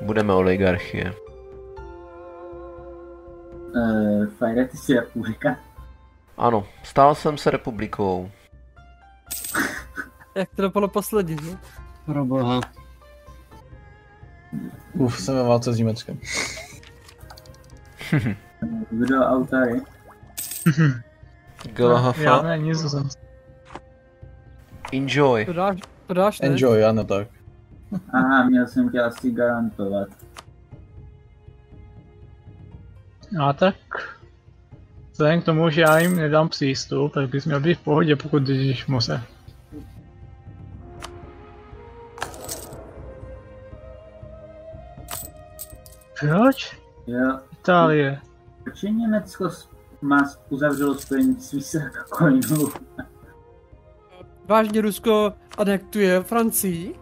Budeme oligarchie. Uh, Fajre, ty jsi republika. Ano, stal jsem se republikou. Jak to dopadlo poslední, no? Pro boha. Uf, jsem ve válce s Německem. Kdo autory? GLHF. Já ne, nizozemský. Enjoy. To dáš, to dáš, ne? Enjoy, ano tak. Aha, měl jsem tě asi garantovat. A tak... Vzhledem k tomu, že já jim nedám přístup, tak bys měl být v pohodě, pokud jdeš moře. Proč? Jo, Itálie. proč je Německo má uzavřelo spojenství s Coinu? Vážně Rusko anektuje Francii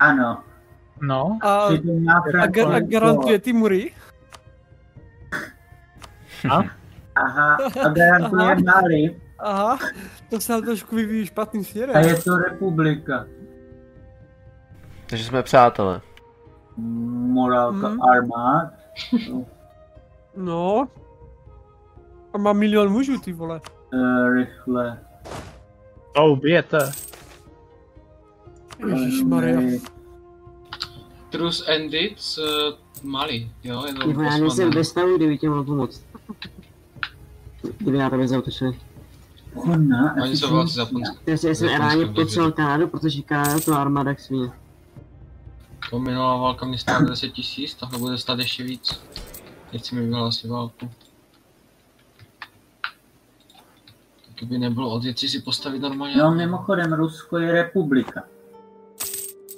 Ano, No, a, a, gar, a garantuje Timury. Aha, a garantuje Mali. Aha, to se nám trošku vyvíjí špatným směrem. A je to republika. Takže jsme přátelé. Morálka Mhm. armád. No. A má milion mužů, ty vole. Eh, rychle. Oh, bijete. Ježišmarja. Truth ended s uh, Mali, jo, jenom Nebo já nejsem ve stavu, kdyby tě mohl pomoct. Kdyby na tebe zautočili. Oni jsou válci z Japonska. Já jsem, takže- potřeboval Kanadu, protože Kanada to armáda jak svině. To minulá válka mě stála 10 tisíc, tahle bude stát ještě víc. Teď si mi vyhlásit válku. Kdyby nebylo odjet si si postavit normálně. No mimochodem, Rusko je republika.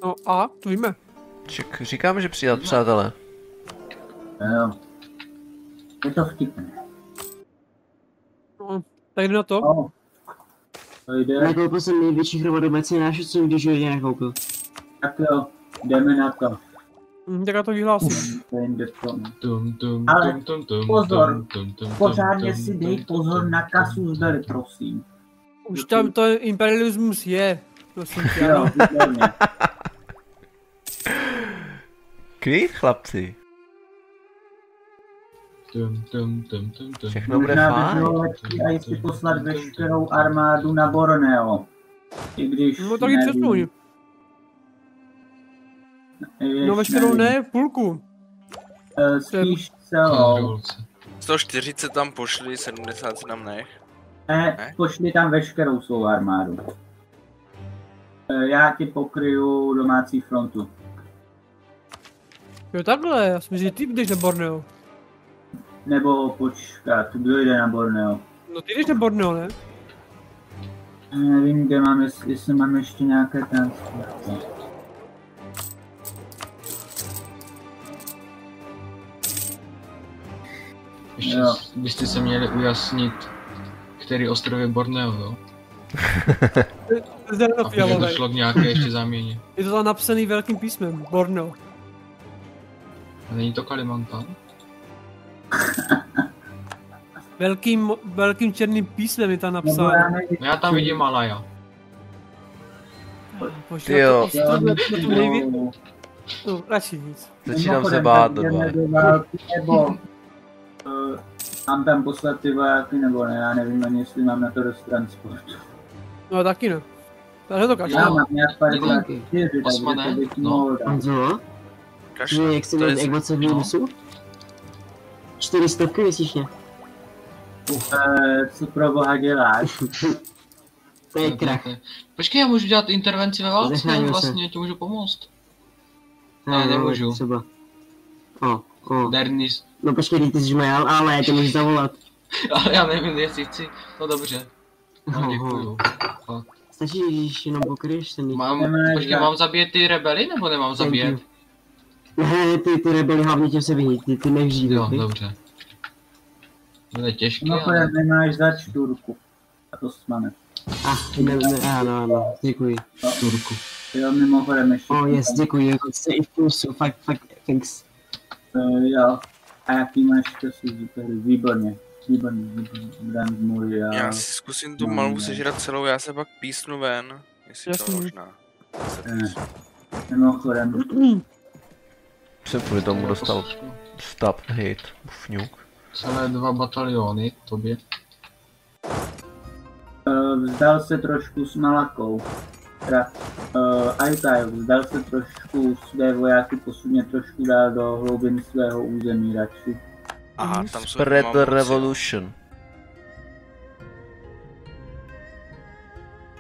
No a, to víme. Ček, říkám, že přidat přátelé. Jo. Je to vtipné. No, tak jde na to. No. To jde. Nakoupil jsem největší hromadomece nášu, co jsem v životě nakoupil. Tak jo, jdeme na to. Hm, tak já to vyhlásím. Tum, tum, Ale tum, tum, tum, pozor, tum, tum, tum, Pořádně si dej pozor na kasu zber, prosím. Už tam to imperialismus je. Prosím tě, Jo. Klid, chlapci. tum, tum, tum, tum, tum. Všechno bude Možná fajn. bylo lepší a jestli poslat veškerou armádu na Borneo. I když No tak ji nevím. přesuň. Jež No veškerou ne, půlku. Eh, Spíš je celou. revoluce. 140 tam pošli, 70 si nám nech. Ne, pošli tam veškerou svou armádu. Eh, Já ti pokryju domácí frontu. Jo takhle, já si myslím, že ty jdeš na Borneo. Nebo počkat, kdo jde na Borneo? No ty jdeš na Borneo, ne? Nevím, kde mám, jestli, jestli mám ještě nějaké transporty. Ještě Jo. byste se měli ujasnit, který ostrov je Borneo, jo? Aby fialové. nedošlo k nějaké ještě záměně. Je to tam napsaný velkým písmem, Borneo. A Není to Kalimantan? Velkým, velkým černým písmem je tam napsáno. No já tam vidím Malaja. Počkej, Ty jo. No, radši nic. Začínám se bát, do nebo uh, mám tam poslat ty vojáky, nebo ne, já nevím ani, jestli mám na to dost transportu. No taky ne. Takže to každý. Já mám nějak 54, takže to bych no. mohl dát. Kašle, jak jsi měl jak moc se výrusu? 400 měsíčně. Eh, co pro boha děláš? To je krach. Počkej, já můžu dělat intervenci ve válce, vlastně ti můžu pomoct. Ne, Ne, nemůžu. Třeba. O, o. Dernis. No počkej, ty jsi žmejal, ale ty můžeš zavolat. Ale já nevím, jestli chci. No dobře. No děkuju. Fakt. Stačí, když jenom pokryješ ten Mám, počkej, mám zabíjet ty rebely, nebo nemám zabíjet? Ne, ty, ty rebely hlavně těm se vyhýt, ty, ty nevžít, Jo, ty. dobře. Bude těžký, Mimochodem ale... nemáš za čturku. A to smane. Ah, ne, ne, ano, ano, děkuji. Turku. Jo, mimochodem ještě. O, oh, yes, děkuji, jako jste i v plusu, fakt, fakt, thanks. Uh, jo. A jaký máš časy? Super, výborně. Výborně, výborně. Brand můj a... Já si zkusím tu malou sežrat celou, já se pak písnu ven. Jestli to Jasný. možná. Se Ne. písnu. Mimochodem, Jsem kvůli tomu dostal stab hit, fňuk. Celé dva bataliony, tobě. uh, vzdal se trošku s Malakou. Teda, uh, Aitai vzdal se trošku své vojáky, posuně trošku dál do hloubin svého území radši. Aha, tam jsou Spread the moci. revolution.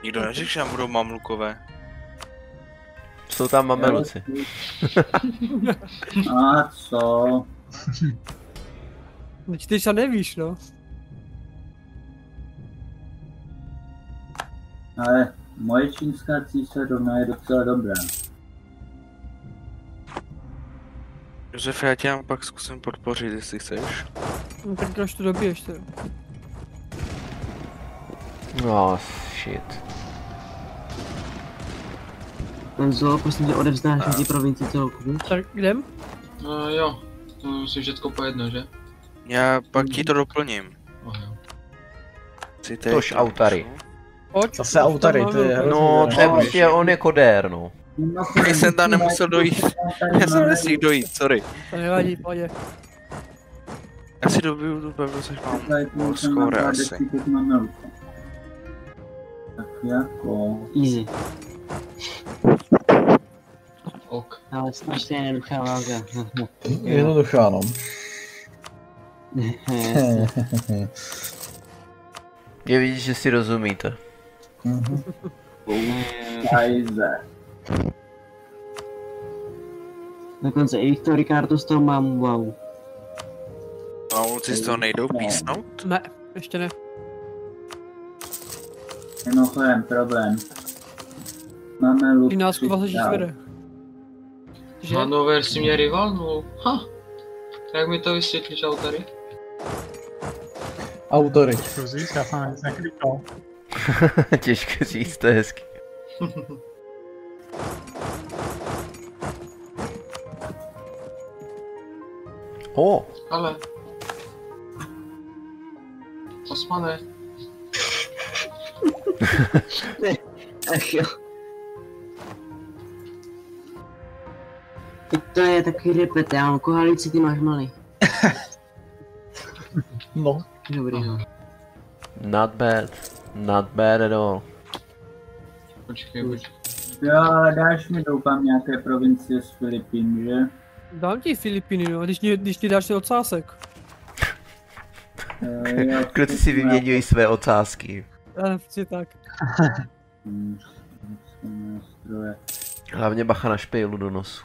Nikdo neřekl, že tam budou mamlukové. Jsou tam mameluci. A co? Teď ty třeba nevíš, no. Ale moje čínská císařovna je docela dobrá. Josef, já tě pak zkusím podpořit, jestli chceš. no tak až to dobiješ teda. No, shit. Honzo, prosím tě, odevzdáš mi ty provincii celou kupu. Tak jdem? No jo, to si všechno po jedno, že? Já pak ti to doplním. Oh, jo. Tož autary. půjdu. Pojď, Zase velkou. No, to je prostě, on je kodér, no. Já jsem tam nemusel dojít. Já jsem nestihl dojít, sorry. To nevadí, pojď. Já si dobiju tu pevnost, což mám score asi. Tak jako... Easy. Ok. Ale strašně jednoduchá válka. Jednoduchá, no. Je vidět, že si rozumíte. Mhm. Ajze. Dokonce i Victory kartu z toho mám, wow. A kluci z toho nejdou písnout? Ne, ještě ne. Mimochodem, problém. Máme luk. 13 vás dál. vede. Že? Hanover si mě rivalnul. Ha. Jak mi to vysvětlíš, autory? Autory. Říct, já jsem nic neklikal. Těžko říct, to je hezky. O, Ale... Osmane. Ach jo. Teď to je takový repet, já mám kohalici, ty máš malý. No. Dobrý, no. not bad. Not bad at all. Počkej, počkej. Jo, ale dáš mi doufám nějaké provincie z Filipín, že? Dám ti Filipíny, no, když, ti- když ti dáš ten ocásek. Eh, jo, Kluci si vyměňují své otázky. Eh, přesně tak. Hlavně bacha na špejlu do nosu.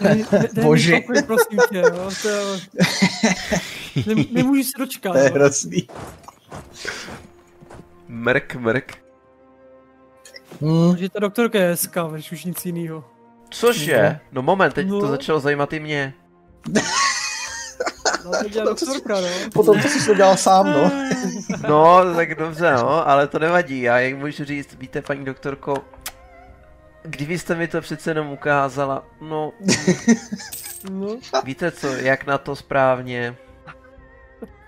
Ne, ne, ne, Bože. nepakuj, prosím tě, jo, to je... Ne, nemůžu se dočkat. To je hrozný. Mrk, mrk. Hmm. Že ta doktorka je hezká, když už nic jiného. Cože? No moment, teď No. to začalo zajímat i mě. No, to dělá doktorka, no. Potom to jsi to dělal sám, no. No, tak dobře, no, ale to nevadí. Já jen můžu říct, víte, paní doktorko, kdybyste mi to přece jenom ukázala, no, no. víte co, jak na to správně.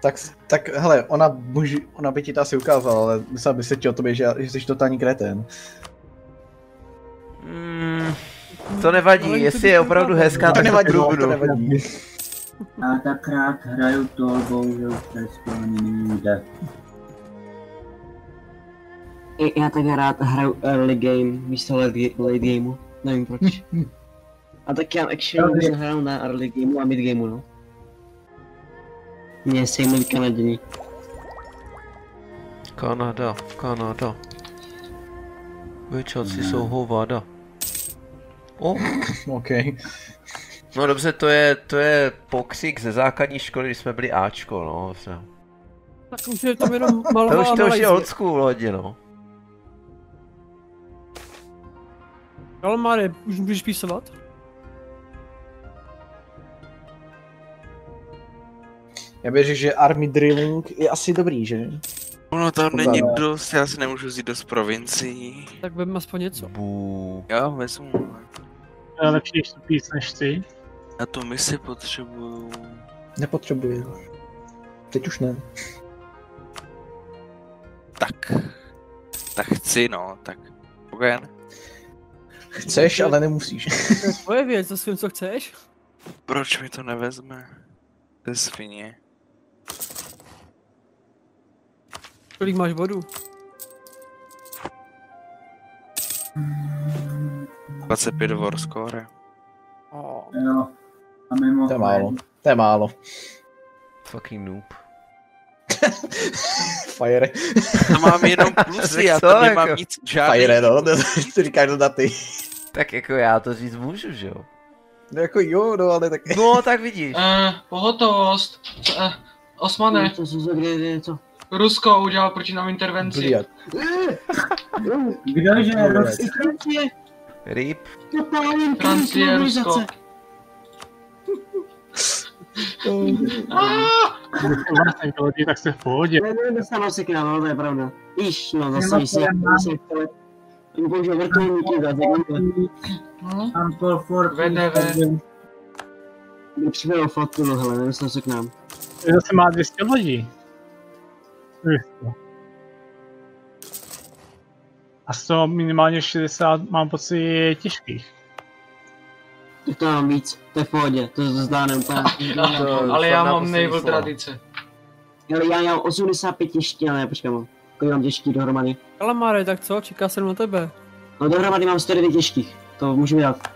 Tak, tak hele, ona, boži, ona by ti to asi ukázala, ale myslela by se ti o tobě, že, že jsi totální kretén. Mm, to nevadí, Ale jestli to je opravdu to hezká, To tak nevadí, to no, to nevadí. Já tak rád hraju to, bohužel přesto ani není jde. I- Já tak rád hraju early game místo late, late gameu, nevím proč. A tak já jsem hrál na early gameu a mid gameu, no. Mně se jim Kanaděni. Kanada, Kanada. Vyčelci jsou hovada. O, OK. no dobře, to je, to je pokřik ze základní školy, když jsme byli Ačko, no. se- Tak už je tam jenom malová To už, to už je old school hodně, no. Kalmare, už můžeš písovat? Já bych řekl, že army drilling je asi dobrý, že? Ono tam To není dost, já si nemůžu vzít dost provincií. Tak vem aspoň něco. Bů. Jo, vezmu. To je lepší, to píc než ty. Na tu misi potřebuju... Nepotřebuji. Teď už ne. Tak. Tak chci, no, tak. Spokojen. Chceš, ale nemusíš. To je tvoje věc, zase vím, co chceš. Proč mi to nevezme? To je svině. Kolik máš bodů? 25 war score. Oh. Jo. A mimo To je málo. To je málo. Fucking noob. Fire. To mám jenom plusy, já tam nemám jako? nic žádný. Fire, no. To říkáš do daty. Tak jako já to říct můžu, že jo? No jako jo, no ale tak... No, tak vidíš. Eh, pohotovost. Eh, Osmane, To jsou za kde, co? Rusko udělal proti nám intervenci. Bliat. Kdože. Rus... I Francie, Rip. totální Francie, Rusko. tak jste v pohodě. Ne, se k nám, to je pravda. Iš, no zase se. Jim použil vrtulníky, tak jak VDV. mi přivedl fotku, no hele, nedostal se k nám. Zase má 200 lodí. A z toho minimálně 60 mám pocit těžkých. Tak to mám víc, to je v pohodě, to zvládne úplně. Ale já mám naval tradice. Ale já mám 85 těžký, ale ne, počkej, mám. Kolik mám těžký dohromady? Kalamare, tak co? Čeká se na tebe. No dohromady mám 109 těžkých, to můžu vydat.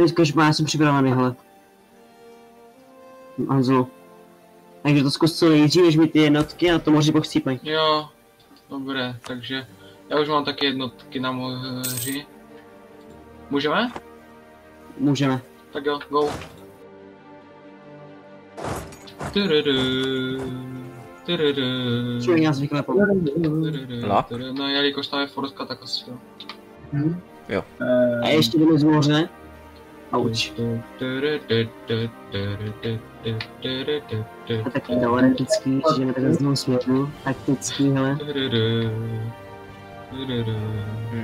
Teďka, že já jsem připravený, hele. Hanzlo. Takže to zkus co nejdřív, než mi ty jednotky a to možná pochcípají. Jo, dobré, takže já už mám taky jednotky na moři. Můžeme? Můžeme. Tak jo, go. Tududu, tududu, vyklepal. tududu, Lak? tududu. No, jelikož tam je forska, tak asi jo. Jo. A ještě jdeme z moře. Auč. A taky teoretický, že jdeme takhle znovu směru. Taktický, hele.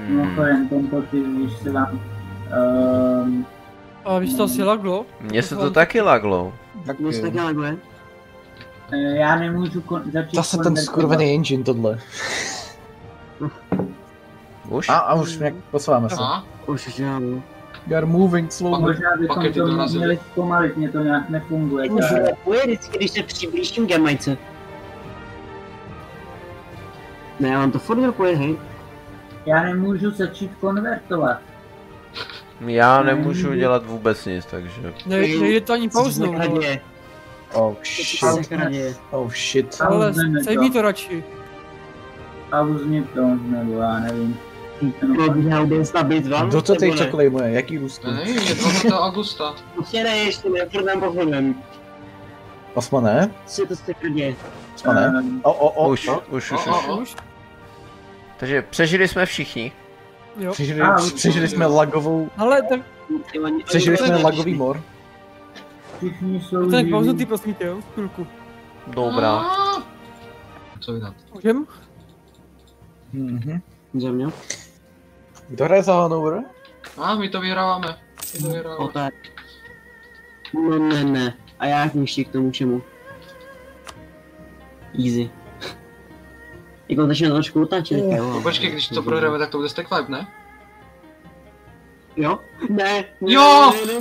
Mimochodem, tento ty, když se vám... Um, A víš, to si laglo? Mně se to taky laglo. Tak moc taky laguje. eh, já nemůžu kon- začít Zase ten skurvený engine tohle. Už? A, a už nějak posouváme se. Aha. Už, už jo. You are moving slowly. Možná bychom to měli zpomalit, mě to nějak nefunguje. Už repuje vždycky, když se přiblížím k Jamajce. Ne, on to furt repuje, hej. Já nemůžu začít konvertovat. Já nemůžu dělat vůbec nic, takže... Ne, nejde to ani pauznou. Co se no. děje? Oh shit. Oh shit. Ale sejmí to radši. Pauzně to, nebo já nevím. Probíhá densná bitva? Kdo to teď ne? co klejmuje? Jaký Rusko? Nevím, je 20. augusta. Ještě ne, ještě ne, furt nám pochodem. Osma ne? Co se to sakra děje? Osma ne? Ehm, O, o, o. Už, o. už, už, už. Takže přežili jsme všichni. Jo. Přežili, A, už- přežili jsme lagovou... Ale tak Ty Přežili jsme lagový mor. Všichni jsou ten živí. pauznutý prosím tě, jo, chvilku. Dobrá. Co vydat? Můžem? Mhm. Země. Kdo hraje za Hanover? A my to vyhráváme. My to vyhráváme. tak. No ne, ne. A já ještě k tomu čemu? Easy. Jako začne trošku otáčet, No, jo. počkej, když to prohráme, tak to bude stack vibe, ne? Jo? Ne. ne, Jo! Ne, ne,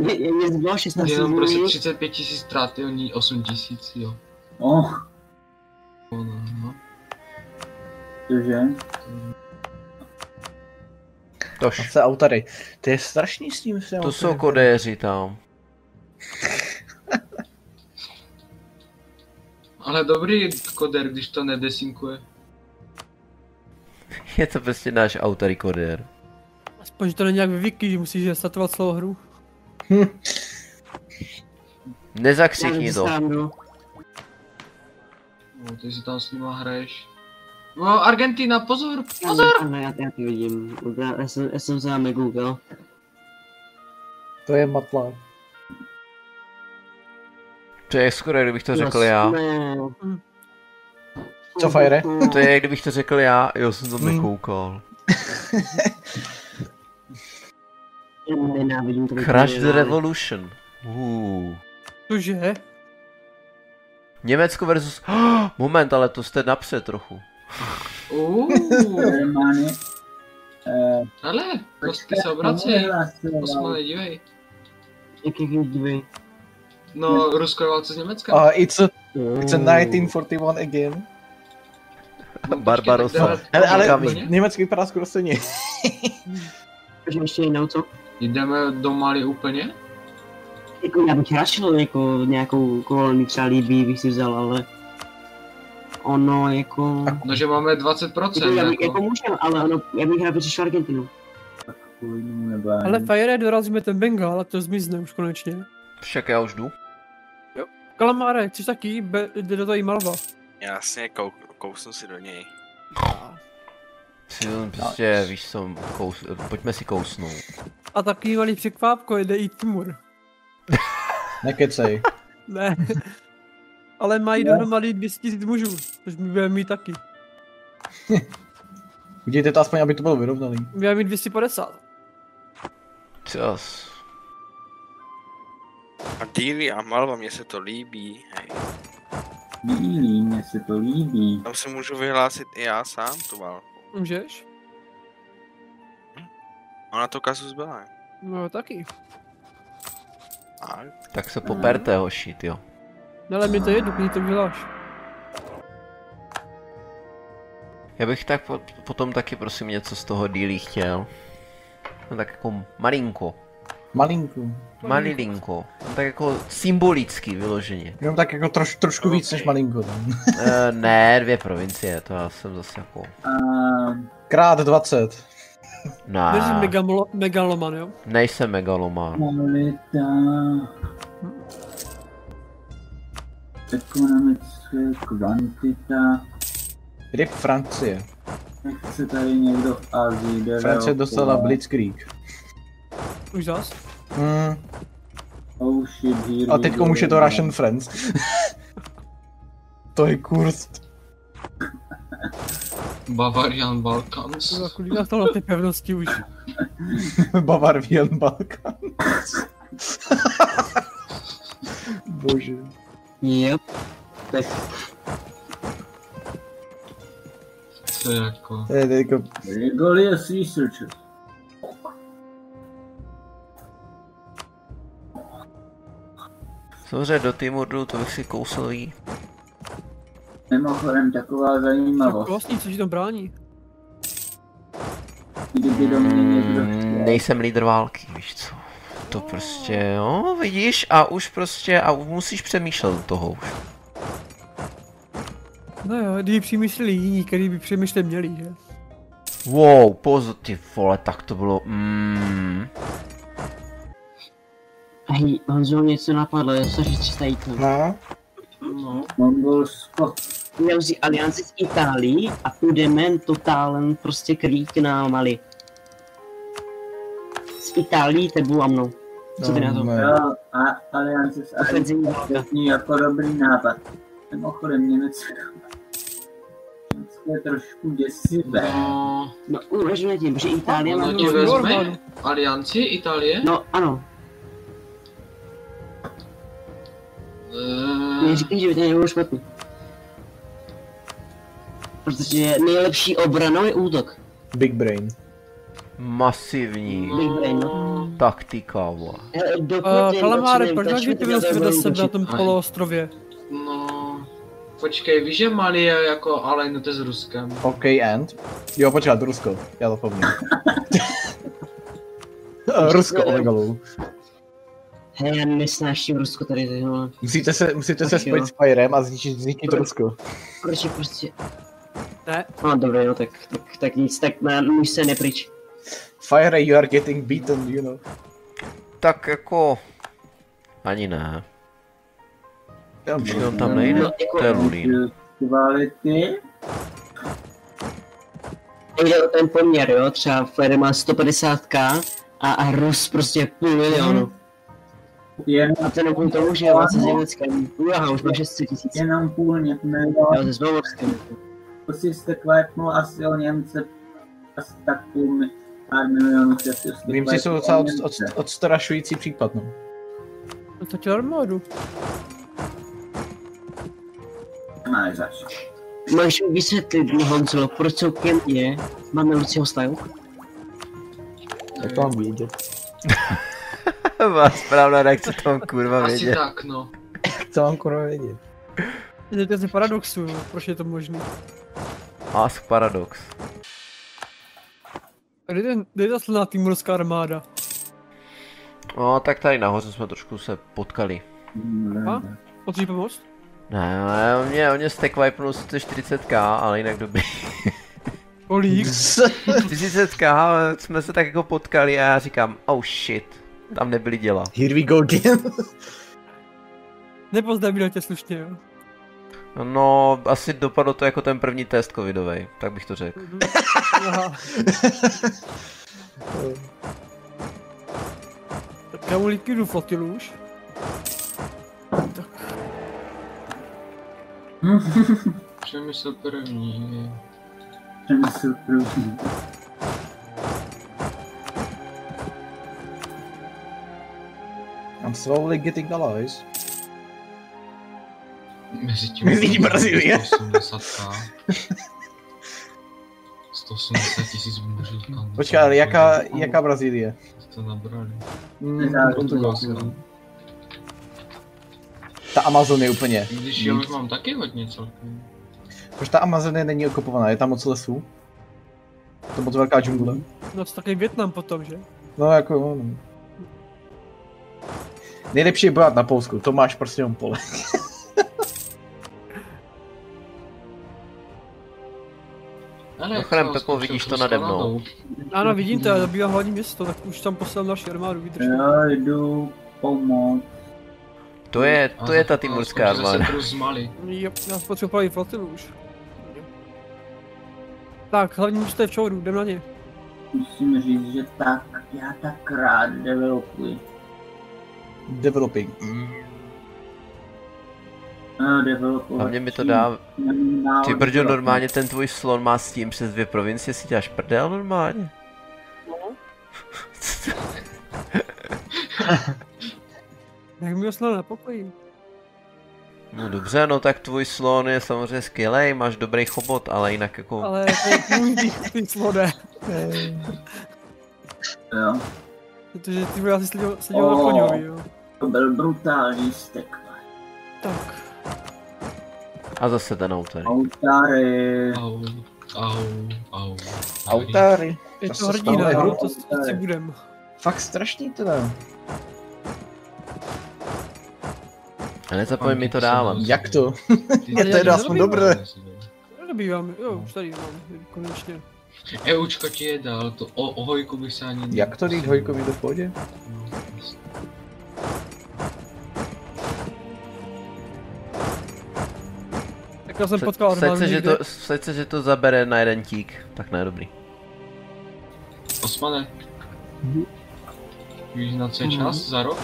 ne. Mě zbylo 16 Jenom prostě zbraní. 35 tisíc ztráty, oni 8 tisíc, jo. Oh, No, no, no. cože? Tož. Zase autary. To je strašný s tím. s těmi To jsou kodéři tam. Ale dobrý koder, když to nedesinkuje. Je to prostě náš autory kodér. Aspoň, že to není jak ve Wiki, že musíš restartovat celou hru. Nezakřikni to. Srandu. No, ty si tam s nima hraješ. No, Argentina, pozor, pozor! ne- Ne, já, já to vidím. Já, já, jsem, já jsem se na Google. To je matla. To je skoro, kdybych to řekl já. Co, Fire? To je, kdybych to řekl já, jo, jsem to Hmm. nekoukal. Já nenávidím to. Crash the Revolution. Uh. Cože? Německo versus... Moment, ale to jste napřed trochu. Uh, Germány. Eh, ale, kostky se obracej. Osmane, dívej. Jak jak dívej. No, Rusko je válce s Německem. Uh, it's a, it's a 1941 again. Barbarossa. tak Ale. Německy vypadá skoro stejně. Takže ještě jinou, co? Jdeme do Mali úplně? Jako já bych rašil jako nějakou kolonii třeba Libii bych si vzal, ale ono jako... No, že máme Jako, 20%, já bych, jako jako. můžem, ale ono, já bych rád přišel Argentinu. nebo já Ale. Fire dorazíme ten Bengal a to zmizne už konečně. Však já už jdu. Kalamáre, chceš taky? Be, jde do toho i Malva. Jasně, kou, kousnu si do něj. Si jen prostě, víš co, kous, pojďme si kousnout. A taky malý překvápko, jde i Timur. Nekecej. Ne. Ale mají dohromady 200 000 mužů, což my budeme mít taky. Udějte to aspoň, aby to bylo vyrovnaný. Budeme mít 250. Čas. A díly a malva, mně se to líbí, hej. Bílý, mně se to líbí. Tam se můžu vyhlásit i já sám tu válku. Můžeš? Ona to kasus byla. ne? No taky. A Tak se poperte, hoši, jo. No ale mi to je jedno, když to uděláš. Já bych tak po, potom taky prosím něco z toho dílí chtěl. No tak jako malinko. Malinku. Malilinko. No tak jako symbolicky vyloženě. Jenom tak jako troš, trošku víc než malinko. Tam. e, ne, dvě provincie, to já jsem zase jako... A Krát 20. Nejsi Ne, megalo, megaloman, jo? nejsem megaloman. kvalita. Ekonomické kvantita. Rip Francie. Nechce tady někdo v Azii. bere Francie okolo. dostala Blitzkrieg. Už zas? Hmm. Oh shit, here A teď už je to Russian Friends. to je kurst. Bavarian Balkans. Jako líbá to na ty pevnosti už. Bavarian Balkan. Bože. Yep. Tak To je jako... To je jako... Regolius Researchers. Samozřejmě do Timurdu to bych si kousl ví. Mimochodem taková Co zajímavost. vlastně, co ti tam brání? Kdyby do mě někdo Mm, chtěl. nejsem lídr války, víš co. To prostě, jo, vidíš, a už prostě, a musíš přemýšlet do toho už. No jo, kdyby přemýšleli jiní, který by přemýšlet měli, že? Wow, pozor, ty vole, tak to bylo, mm, hej, Honzo, něco napadlo, já se říct 300 jít. No. No. Mongolsko. Budeme si alianci s Itálií a půjdeme totálem prostě krýk na Mali. S Itálií, tebou a mnou. Co ty na to? Jo, a aliance s zní jako dobrý nápad. Mimochodem Německo. Německo je trošku děsivé. No, No, uvažujeme tím, že Itálie má... ono ti vezme alianci Itálie? No, ano. Eh, Neříkej, že by to nebylo špatný. Protože nejlepší obranou je útok. Big Brain. Masivní no. taktika, vole. Uh, jen Kalamáre, proč máš ty tak vedle sebe na tom poloostrově? No, počkej, víš, že Mali je jako alejnuté s Ruskem. OK, and? Jo, počkat, Rusko. Já to povím. Rusko, Olegalu. Hej, já nesnáším Rusko tady, ty vole. Musíte se, musíte se Ach spojit s Firem a zničit, zničit Rusko. Proč je prostě... Ne. No dobré, no tak, tak, tak nic, tak na, můj se nepryč. Fire, you are getting beaten, you know. Tak jako, ani ne. Já Už on tam nejde, No, jako- to je Lulín. Kvality. Jde o ten poměr, jo, třeba Fire má 150k a, a Rus prostě půl milionu. Jen, A ten kvůli tomu, že má se s Německem. Ujaha, už má 600 tisíc. jenom půl ně- Jo, milionu. se Slovorskem. Prostě jste kvétnul asi o Němce asi tak půl mi- pár milionů času. jste Němci jsou kvétnul docela od, od, odstrašující případ, no. No to tě armádu. Máš zač. Máš mi vysvětlit, Honzo, proč jsou ke mně máme Lucio style? Jak to mám vědět? Má správná reakce, to mám kurva Asi vědět. tak, no. Co mám kurva vědět? Je to z paradoxu, proč je to možné. Ask Paradox. Kde, je ta silná timorská armáda? No, tak tady nahoře jsme trošku se potkali. A? Potřebuješ pomoct? Ne, ne, on mě, on mě stack wipenul 140k, ale jinak dobrý. Kolik? 40k, ale jsme se tak jako potkali a já říkám, oh shit, tam nebyly děla. Here we go again. Nepozdravil tě slušně, jo. No, asi dopadlo to jako ten první test covidový, tak bych to řekl. Tak já mu likvidu flotilu už. Tak, Přemysl první. Přemysl první. I'm slowly getting allies. Mezi tím... Mezi tím Brazílie. 180 180 tisíc kam- Počkej, ale jaká, jaká Brazílie? To nabrali. Mm, Portugalsko. Ta Amazonie úplně. Když já už mám taky hodně celkem. Proč ta Amazonie není okupovaná? Je tam moc lesů? To moc velká džungle? No to taky Větnam potom, že? No jako jo, no. Nejlepší je bojovat na Polsku, to máš prostě jenom pole. Ale Mimochodem, Pepo, vidíš to nade mnou. Ano, vidím to, já dobývám hlavní město, tak už tam poslal další armádu, vydrž. Já jdu pomoct. To je, to je ta timurská armáda. Jo, já potřebuji flotilu už. Tak, hlavní město je v čouru, jdem na ně. Musím říct, že tak, já tak rád developuji. Developing. Developovat. Hlavně mi to dá... Ty brďo, dělat. normálně ten tvůj slon má s tím přes dvě provincie, si děláš prdel normálně? Jak mi osnul na pokoji. No dobře, no tak tvůj slon je samozřejmě skvělý, máš dobrý chobot, ale jinak jako... Ale to je můj ty, ty slode. Jo. Protože ty vole, já si sleděl, sleděl na koňovi, jo. To byl brutální stek. Tak. A zase ten autor. Autary. Au, au, au. Autáry. Je To hrdina, no, hru. to, si budem. Fakt strašný teda. A nezapomeň mi to dávat. Jak to? Je to je já aspoň nedobývám. dobré. Dobývám, jo, už tady mám, konečně. Eučko ti je dal, to o, o hojku bych se ani... Jak to říct Hojkovi do pohodě? Tak já jsem Se- potkal armádu se, že to, se, že to zabere na jeden tík. Tak ne, dobrý. Osmane. Víš na co je Mhm. čas za rok?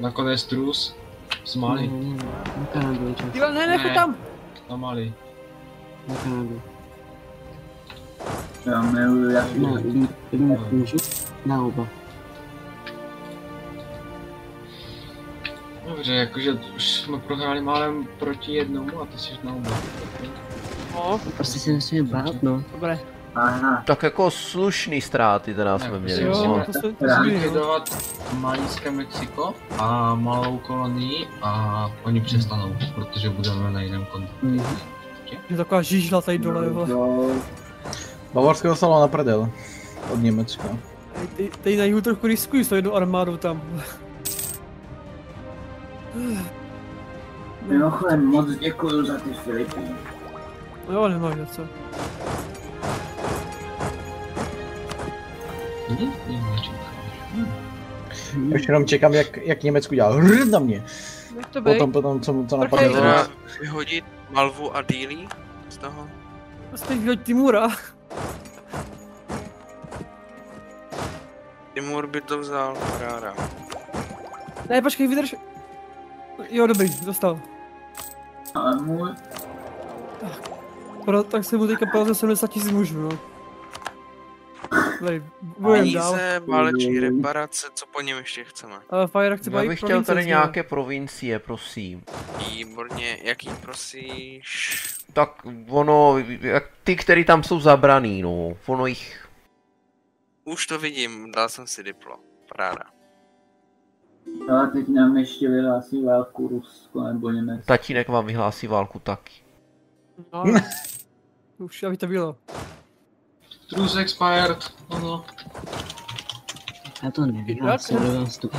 Nakonec trus z Mali. Ne, ne, na ne, ne, choď tam! Na Mali. Na Kanadu. Já Ne, líp, líp můžu? Na oba. Dobře, jakože už jsme prohráli málem proti jednomu a ty jsi na oba. No, Prostě se nesmíme bát, no. dobré. Aha. Tak jako slušný ztráty teda jsme měli. Jo, no. no. Likvidovat malijské Mexiko a malou kolonii a oni přestanou, protože budeme na jiném kontinentu. Mhm. Je taková žížla tady dole, vole. Jo, Bavorsko dostalo na prdel. Od Německa. Tady na jihu trochu riskují s tou jednou armádou tam. Mimochodem, moc děkuju za ty Filipíny. No jo, nemáš za co. Hm? Hm, nečekám. Už jenom čekám, jak, jak Německu dělá hrd na mě. Jak to? Potom, potom, co, co napadne. no. Teda vyhodit Malvu a Dílí z toho? Prostě vyhoď Timura. Timur by to vzal, paráda. Ne, počkej, vydrž. Jo, dobrý, dostal. Ale můj... Pro, tak se mu teďka porazil 70 tisíc mužů, no. Tady, dál. Váleční reparace, co po něm ještě chceme? Ale Fire chce Já bych chtěl tady z něho. nějaké provincie, prosím. Výborně, jaký prosíš? Tak ono, jak ty, který tam jsou zabraný, no. Ono jich... Už to vidím, dal jsem si diplo. Paráda. No a teď nám ještě vyhlásí válku Rusko nebo Německo. Tatínek vám vyhlásí válku taky. No, už aby to bylo. Trus expired, ano. Já to nevím, do vás tu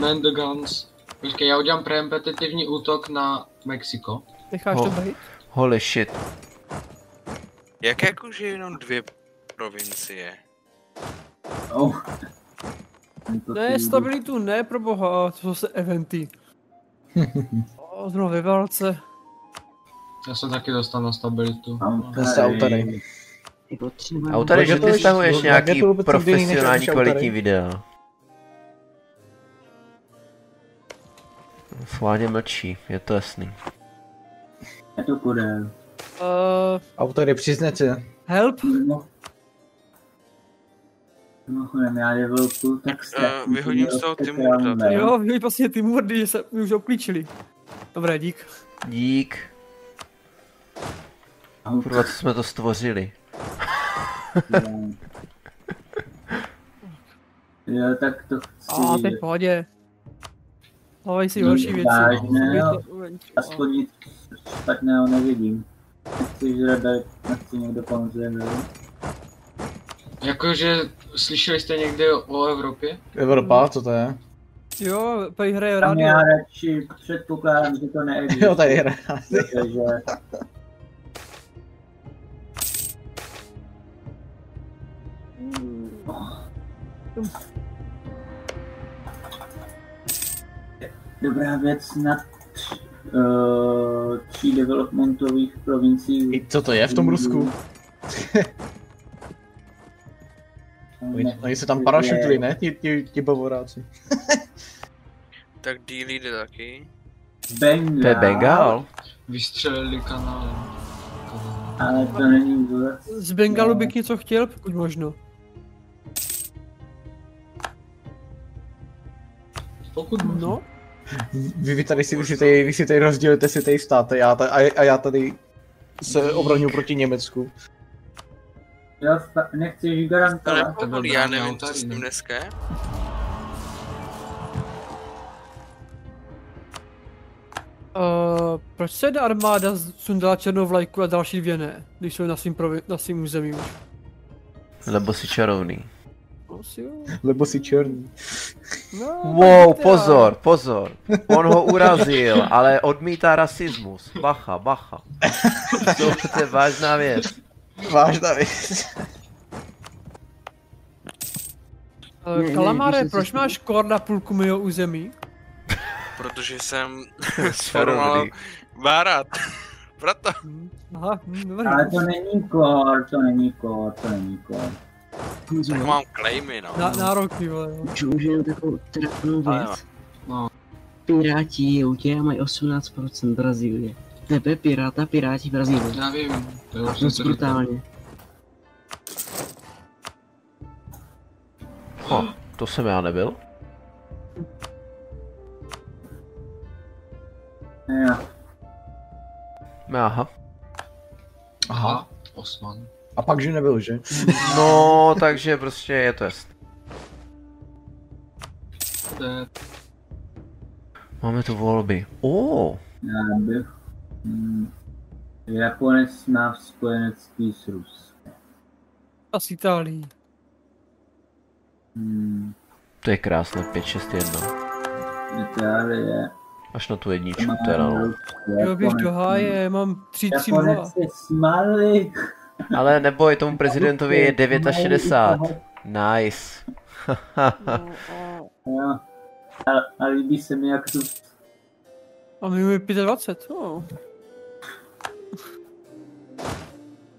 Man the guns. Počkej, já udělám preempetitivní útok na Mexiko. Necháš Ho- to být? Holy shit. Jak jakože jenom dvě provincie? Oh. Ne, stabilitu ne, pro boha, to jsou se eventy. o, znovu ve válce. Já se taky dostanu na stabilitu. Zase autary. A tady, že ty stahuješ nějaký profesionální autary. kvalitní videa. Svádě mlčí, je to jasný. Je to kudel. Uh, Autory, přiznat se. help? No, Mimochodem, já levelku tak Eh, ztratím. vyhodím z toho Timurda. Jo, vyhodí vlastně ty mordy, že se mi už obklíčili. Dobré, dík. Dík. Kurva, co jsme to stvořili. Jo, tak to chci. A, ty v pohodě. Hlavej si horší věci. Vážné, jo. Uvnitř. Aspoň nic špatného nevidím. Nechci žradat, nechci někdo pomůže, Jakože slyšeli jste někde o Evropě? Evropa, co to je? Jo, tady hraje Tam rádio. já radši předpokládám, že to neexistuje. Jo, tady hraje Takže... Dobrá věc na tř, uh, tří developmentových provinciích. Co to je v tom Rusku? Oni, oni se tam parašutili, ne? Ti, ti, ti bavoráci. Tak díly jde taky. Bengal. To je Bengal? Vystřelili kanálem. Ale to není vůbec. Z Bengalu bych něco chtěl, pokud možno. Pokud No, Vy, vy tady si, vy si tady, vy si tady rozdělíte si tady státy já ta, a, a já tady se obraňuji proti Německu. Já fa- nechceš To garantovat. nepovolí, já nevím, co s tím dneska je. Uh, proč se jedna armáda sundala černou vlajku a další dvě ne, když jsou na svým, provi- na svým území už? Lebo si čarovný. Jo. Lebo si černý. No, Wow, pozor, pozor. On ho urazil, ale odmítá rasismus. Bacha, bacha. To, to je vážná věc. Vážná věc. Jsem proč máš kor na půlku mého území? Protože jsem sformoval Bárat. Proto. Aha, hm, dobrý. Ale to není kor, to není kor, to není kor. Tak mám claimy, no. Na, nároky, vole. jo. Můžu už jenom takovou trapnou věc. No. Piráti Joutě mají 18% Brazílie. Tebe, Piráta, Piráti Brazílie. Já vím, to je už říkal. brutálně. Ho, to jsem já nebyl. Jo. Aha. Aha. Osman. A pak, že nebyl, že? No, takže prostě je to jest. To je Máme tu volby. Oh, Já bych... Hmm. Japonec má spojenectví s Ruskem. A s Itálií. Hmm. to je krásné, 5, 6, 1. Itálie. Až na tu jedničku, teda no. Jo, běž do háje, mám 3 3 0. Japonec je smalý. Ale neboj, tomu prezidentovi je 69. Nice. Jo. A, a líbí se mi, jak tu A my máme 25, no.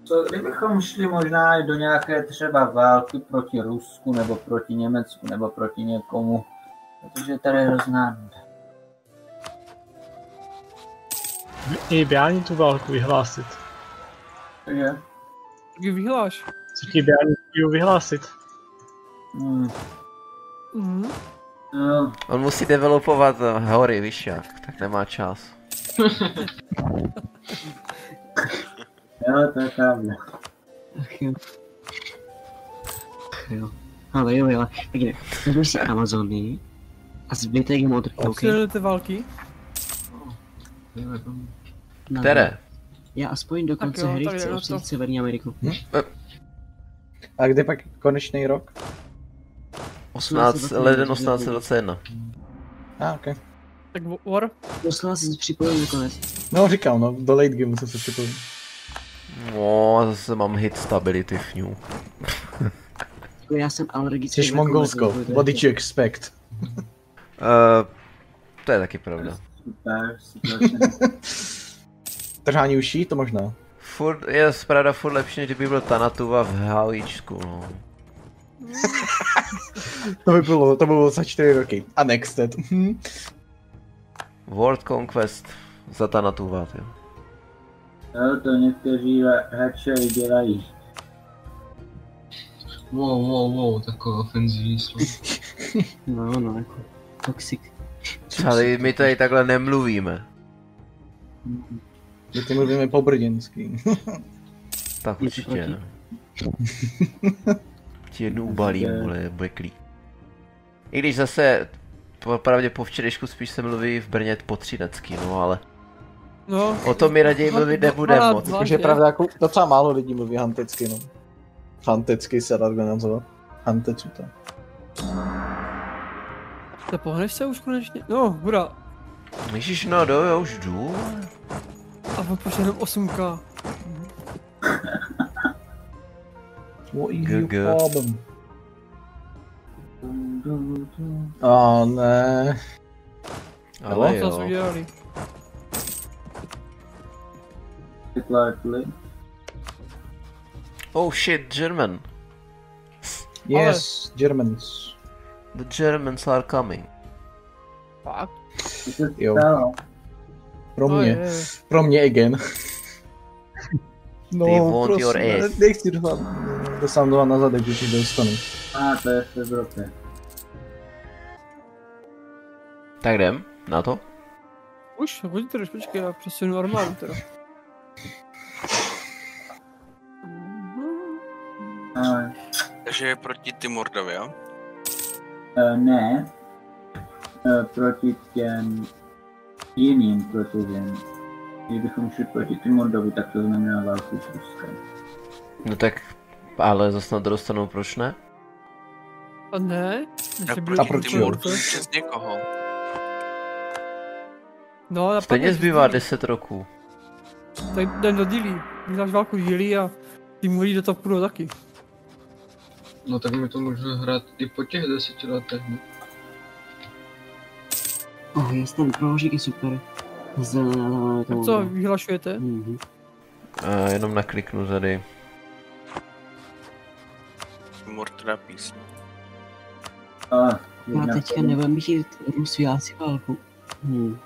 Co kdybychom šli možná i do nějaké třeba války proti Rusku, nebo proti Německu, nebo proti někomu, protože tady je hrozná ideální tu válku vyhlásit. Takže, Tak ji vyhláš. Co ti ideální ji vyhlásit? hmm, no, On musí developovat eh, hory, víš jak, tak nemá čas. jo, to je pravda. Ach jo. Ach jo. Ale jo, jo, tak ne. Vezmi si Amazony a zbytek je modrý, OK? Silujete války? Které? Já aspoň do konce jo, hry chci obsadit. Severní Ameriku. A kde pak konečný rok? 18, leden 1821. A, ah, ok. Tak War? Poslal jsi připojil nakonec. No, říkal, no, do late gameu jsem se připojil. No, zase mám hit stability v new. Jako Já jsem alergický. Jsi Mongolsko, komety, to je- what did you expect? Uh, to je taky pravda. Super, super. Trhání uší, to možná. Furt je pravda furt lepší, než kdyby byl Tanatuva v HIčku, no. To by bylo, to by bylo za čtyři roky. A Nexted. World Conquest za Tanatuva, jo. Jo, to někteří hráči dělají. Wow, wow, wow, takové ofenzivní slovo. No, no, jako toxic. Ale my tady takhle nemluvíme. My ty mluvíme po brděnsky. Tak určitě ne. Ti jednu ubalím, vole, bude. I když zase, pravdě po včerejšku spíš se mluví v Brně po třinecky, no ale... No. O tom mi raději mluvit nebudem moc. Což je pravda, jako docela málo lidí mluví hantecky, no. Hantecky se dá nazvat. Hantecu to. To pohneš se už konečně? No, hurá. Ježíš, no do, já už jdu. A on pošle jenom 8k. What is your problem? A ne. Ale Co jsi jo. udělali? Vytláčili. Oh shit, German. Yes, Germans. The Germans are coming. Fakt? Co se Jo. stalo? Pro No, mě. je. Pro mě again. No, They want prosím, your ass. nechci dostat, dostanu dva na zadek, když ji dostanu. A, to je v Evropě. Tak jdem na to. Už, hodně to jdeš, počkej, já přesunu armádu teda. A, Takže je proti Timurdovi, jo? e, ne. E, proti těm jiným, protože kdybychom šli proti Timurdovi, tak to znamená válku s Ruskem. No tak, ale zase na druhou stranu proč ne? A ne? Tak proti Timurdu Timurce. přes někoho. No, a Stejně pak zbývá 10 roků. Tak jdem do dílí. Vyhláš válku dílí a Timurí do toho půjdou taky. No tak my to můžeme hrát i po těch deseti letech, ne? Oh, jest ten prohořík je super. Zelená, Tak co, vyhlašujete? Mhm. A jenom nakliknu tady. Timur teda písně. A, Já teďka nebudem mít Rusy válku. Hmm.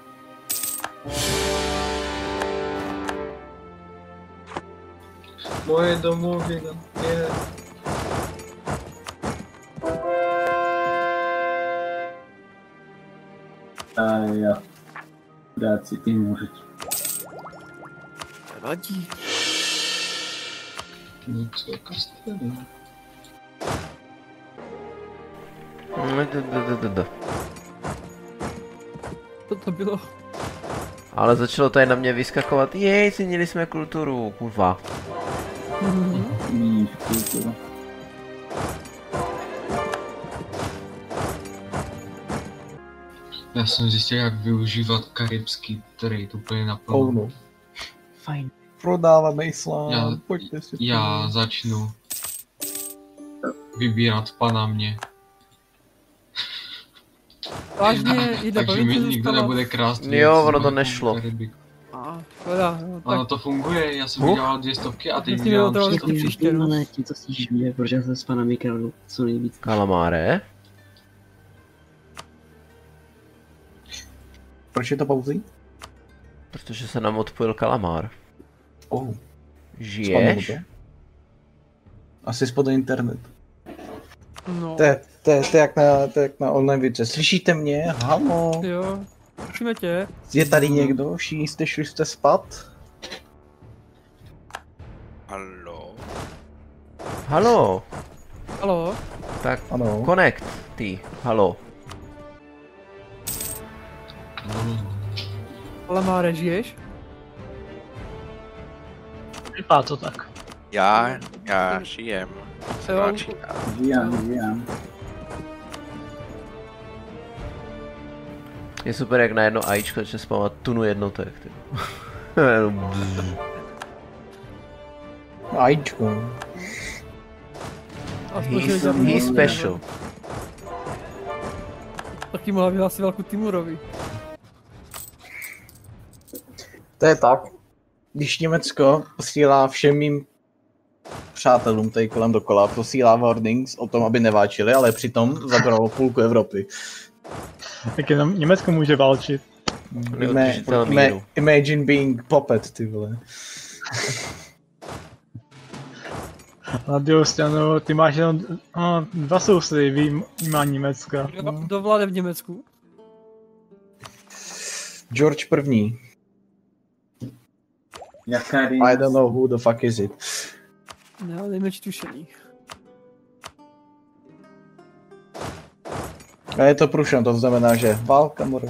Moje domovina je... a jo. Dáci Timur. Vadí. No co, Kastel? Co to bylo? Ale začalo tady na mě vyskakovat, jej, změnili jsme kulturu, kurva. Kulturu. Já jsem zjistil, jak využívat karibský trade úplně naplno. Oh no. Fajn. Prodáváme islám, Já, pojďte si já začnu vybírat pana mě. Vážně, jedna Takže mi nikdo nebude krást Jo, ono to jako nešlo. A, škoda, no, Ono tak to funguje, já jsem Huh? vydělal dvě stovky a dělám to tři stovky. příště, no. Ale tím to stížíme, protože já jsem s panem Mikranu co nejvíc. Kalamáre? Proč je to pauzí? Protože se nám odpojil kalamár. Oh. Žiješ? Asi spod internet. no. To je, to, je, to, je jak na, to je jak na online vice. Slyšíte mě? Halo? Jo, slyšíme tě. Je tady někdo? Všichni jste šli jste spát? Halo? Halo? Halo? Tak Ano. connect, ty, halo. Lamáre, žiješ? Vypadá to tak. Já, já žijem. Jsem Jo. radši. Je super, jak na jedno AIčko začne spamovat tunu jednotek, ty. Ajíčko. He's, he's special. Taky mohla vyhlásit velkou Timurovi. To je tak. Když Německo posílá všem mým přátelům tady kolem dokola, posílá warnings o tom, aby neváčili, ale přitom zabralo půlku Evropy. Tak jenom Německo může válčit. Ima- míru. imagine being puppet, ty vole. Na druhou stranu, ty máš jenom no, dva sousedy výjímá Německa. Kdo, kdo vládne v Německu? George první. Jaká I don't know who the fuck is it. Ne, nejmenší tušení. A je to prušen, to znamená, že válka, moro.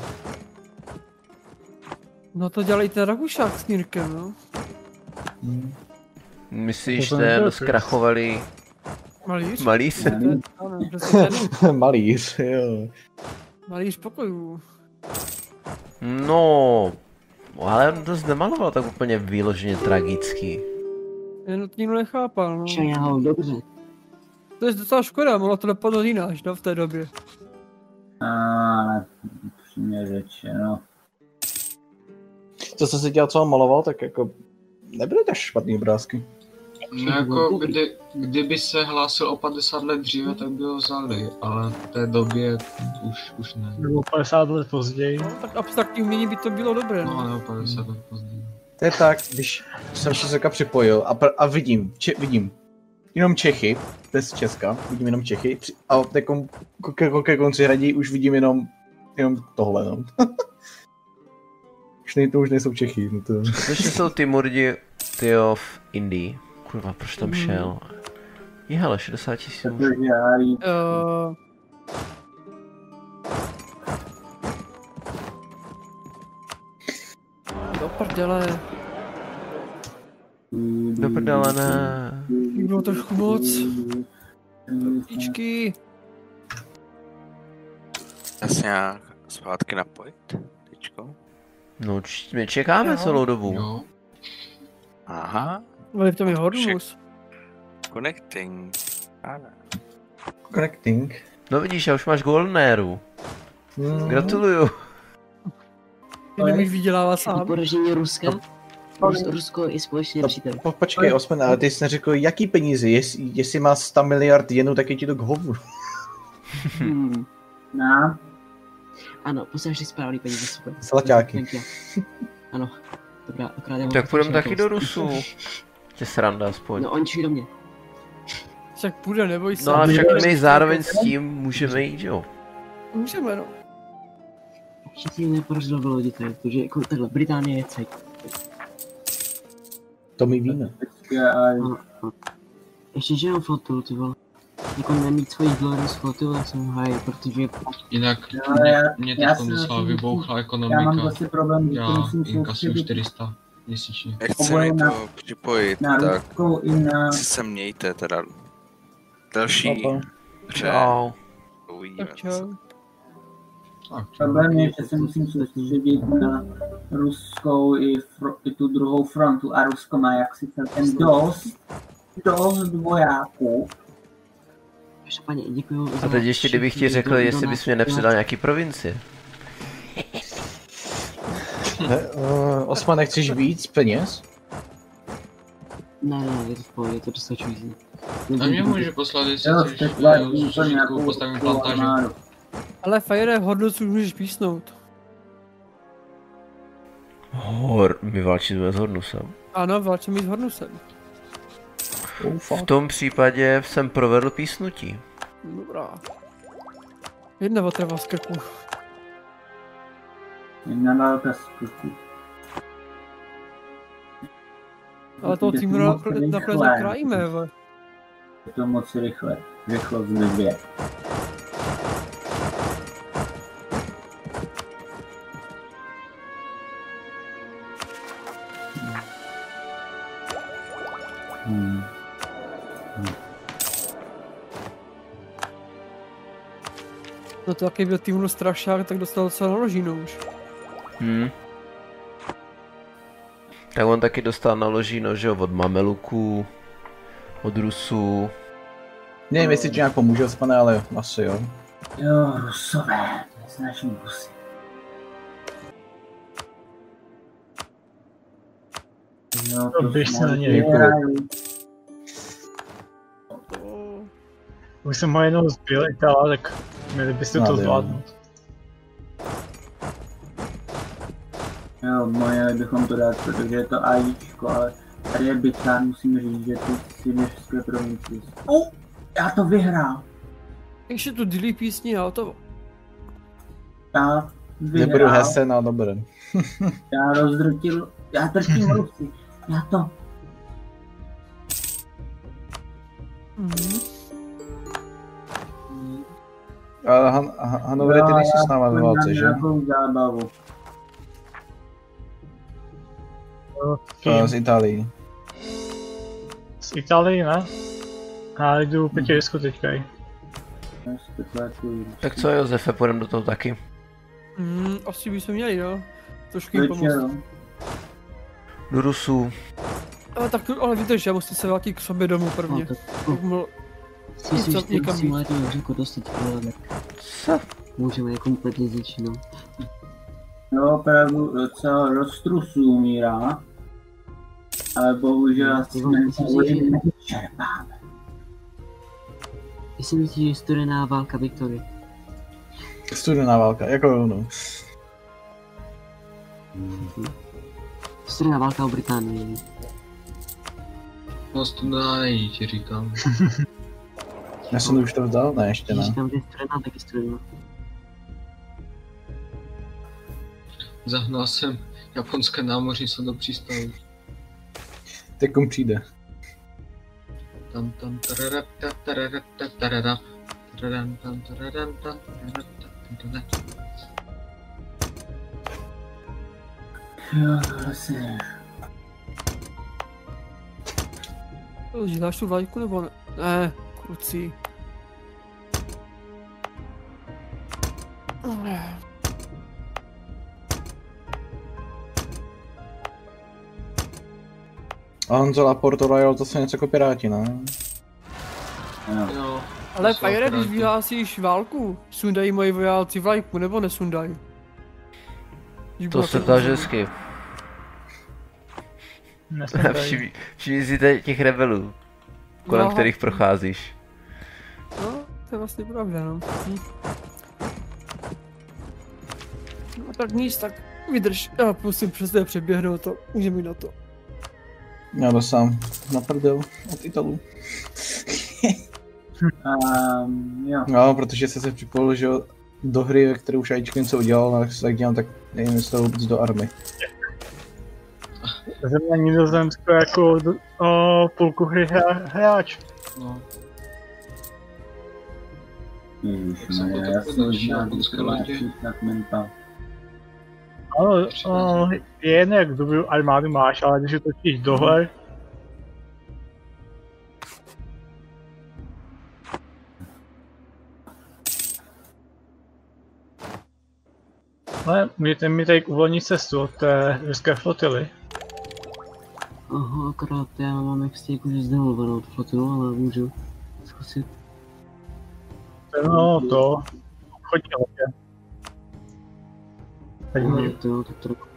No to dělají ten Rakušák s Nírkem, no. Myslíš, To to ten zkrachovali Malíř? malíř? Ano, přesně ten. Malíř, jo. Malíř pokojů. No, ale on to nemaloval tak úplně výloženě tragický. Jen to nikdo nechápal, no. Čau, dobře. To je docela škoda, mohlo to dopadnout jinak, no, v té době. Ale upřímně řečeno. Co se si dělal, co on maloval, tak jako nebyly tak špatný obrázky. No jako, kdy, kdyby se hlásil o 50 let dříve, tak by ho vzali, ale v té době už, už ne. Nebo 50 let později. No, tak abstraktní umění by to bylo dobré, No, nebo 50 let později. To je tak, když jsem se seka připojil a, pr- a vidím, če- vidím jenom Čechy, bez Česka, vidím jenom Čechy a ke, ke konci hradí už vidím jenom, jenom tohle, no. už nej, to už nejsou Čechy, no to... Skutečně jsou ty murdi, tyjo, v Indii. Kurva, proč tam Mhm. šel? Je hele, 60 tisíc. Uh, do prdele. Do prdele, ne. Bylo trošku moc. Píčky. Já se nějak zpátky napojit? Tyčko? No, č- my čekáme Jo. celou dobu. Jo. Aha, Ale v tom je Hormus. connecting. Ano. Connecting. No vidíš, já už máš golden éru. Hmm. Gratuluju. Ty nemůžeš vydělávat sám. Poražení Ruska. Rus- Rusko je společný nepřítel. Po, počkej, Osman, ale ty jsi neřekl, jaký peníze, Jest, jestli má 100 miliard jenů, tak je ti to k hovnu. Hmm. No, Ano, posíláš ty správný peníze, super. Zlaťáky. Ano, dobrá, akorát já Tak půjdeme taky do. Rusu. Tě sranda aspoň. No, oni šli do mě. Však půjde, neboj se. No a však my zároveň s tím můžeme jít, jo. Můžeme, no. Ještě si nepodařilo vylodit, tady, protože jako takhle, Británie je cek. To my víme. já No, no. Ještě že mám flotilu, ty vole. Jako nemít svoji glorious flotilu, tak jsem haj, protože Jinak mě, já- mě já teď myslím, vybouchla Já ekonomika. mám zase problém, že to Já musím inkasuju soustředit 400 měsíčně. Oboje mi na- to připojit, na tak i na... si se mějte teda. Další. Čau. Uvidíme. Tak čau. Problém je, že se musím soustředit na ruskou i, fro, i tu druhou frontu a Rusko má jaksi celkem dost, dost vojáků. Každopádně děkuju A teď ještě kdybych ti řekl, jestli bys mě nepřidal nějaký provincie. Ne, uh, Osman, nechceš víc peněz? Ne, ne, je to v pohodě, je to dostačující. A mě může poslat, jestli chceš eh, postavím plantáži. Ale Fire už můžeš písnout. Hor, my válčíme s Hornusem. Ano, válčíme s Hornusem. Oh, V tom případě jsem provedl písnutí. Dobrá. Jedna otrava z krku. Jedna válka z krku. Ale toho týmu nakonec ve. Je to moc rychle. Rychlost dvě. No to jaký byl týmu strašák, tak dostal docela naložínou už. Hm. Tak on taky dostal na ložíno, že jo, od Mameluků, od Rusů. Nevím, jestli ti nějak pomůže, Osmane, ale asi jo. Jo, Rusové. Nesnáším Rusy. Jo, To běž se na ně. vyhrají. Už jsem ho zbil Itala, tak měli byste No, to jo. zvládnout. Jo, moje bychom to dát, protože je to AIčko, ale Tady je Bičán, musíme říct, že ty si městské provincie. Oh, já to vyhrál. Ještě tu dilí písni a to. Já vyhrál. Nebudu hesen, no dobré. Já rozdrtil, já trčím ruci. Já to. Mhm. Ale Han, Han, Hanover, ty nejsi s náma ve válce, že? Zábavu. Eh, Z Itálii. Z Itálii, ne? Já jdu Petěrisku teďka. Tak co Josefe, půjdem do toho taky. Mm, asi bychom měli, jo. Trošku jim pomoct. Do Rusů. Ale tak, ale víte, že musíte se vrátit k sobě domů prvně. Tak Chci si už si jít. mladý řekl dostat pořádek. Co? Můžeme je kompletně začínat. Jo, opravdu docela roztrusů umírá. Ale bohužel Ty jsme vole, se myslíš, že- studená válka Viktorie. Studená válka, jako ono. Studená válka o Británii. No studená není, ti říkám. Já jsem už to vzdal? Ne, ještě ne. říkám, že tak je studená. Zahnal jsem japonské námořnictvo do přístavu. Teďkom přijde. Tam tam tarara, ta, tarara, ta, tarara. Tam, tam, tarara, ta, tarara. Jo, zase. Děláš tu vlajku nebo ne? Ne, kluci. A Honzo a Porto Royal to jsou něco jako piráti, ne? Jo, Ale Fire, když vyhlásíš válku, sundají moji vojáci vlajku, nebo nesundají? To se ptáš hezky. Všimni si těch rebelů, kolem No. kterých procházíš. No, to je vlastně pravda, no. Hm. No tak nic, tak vydrž, já musím přes to přeběhnout to, můžeme jít na to. Já to sám na prdel od Italů. Um, jo. No, protože jsi se připojil, že jo, do hry, ve které už Ačko něco udělal, tak, tak dělám, tak nevím, jestli to vůbec do army. Země Nizozemsko jako do, o, půlku hry hráč. No, Ježišmarja, jsem já jsem lodě. tak mental. Ano, o, je jedno, jak dobrou armádu máš, ale když točíš dohle, Ale můžete mi tady uvolnit cestu od té ruské flotily. Aha, akorát já mám jak jste jakože zdemolovanou tu flotilu, ale můžu zkusit. No to, chodí hodně. Teď Ale můžu, to, tak trochu.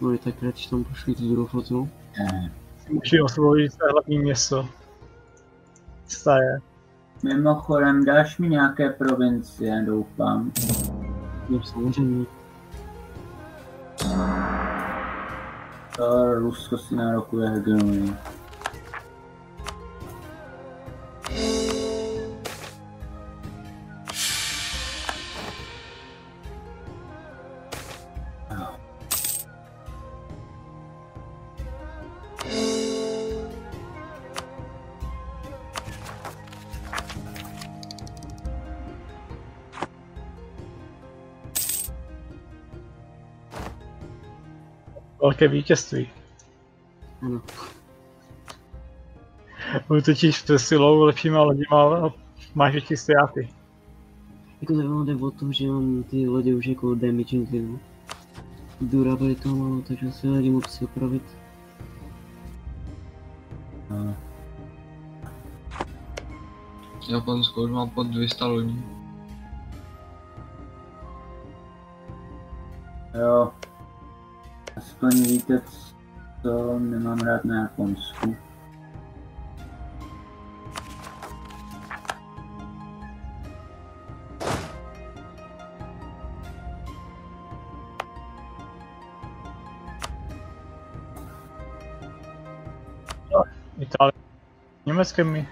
No tak radši tam pošli tu druhou flotilu. můžu osvobodit své hlavní město. Staje. Mimochodem, dáš mi nějaké provincie, doufám. No samozřejmě. To Rusko si nárokuje hegemonii. Velké vítězství. Ano. Útočíš přes silou lepšíma loděma, ale máš větší ztráty. Jako to ono jde o to, že mám ty lodě už jako damaging, no. Durabilitu mám, takže si lidi mohu si opravit. Japonsko už má pod 200 lodí. Jo. Aspoň víte, co nemám rád na Japonsku. Itálie. Německými.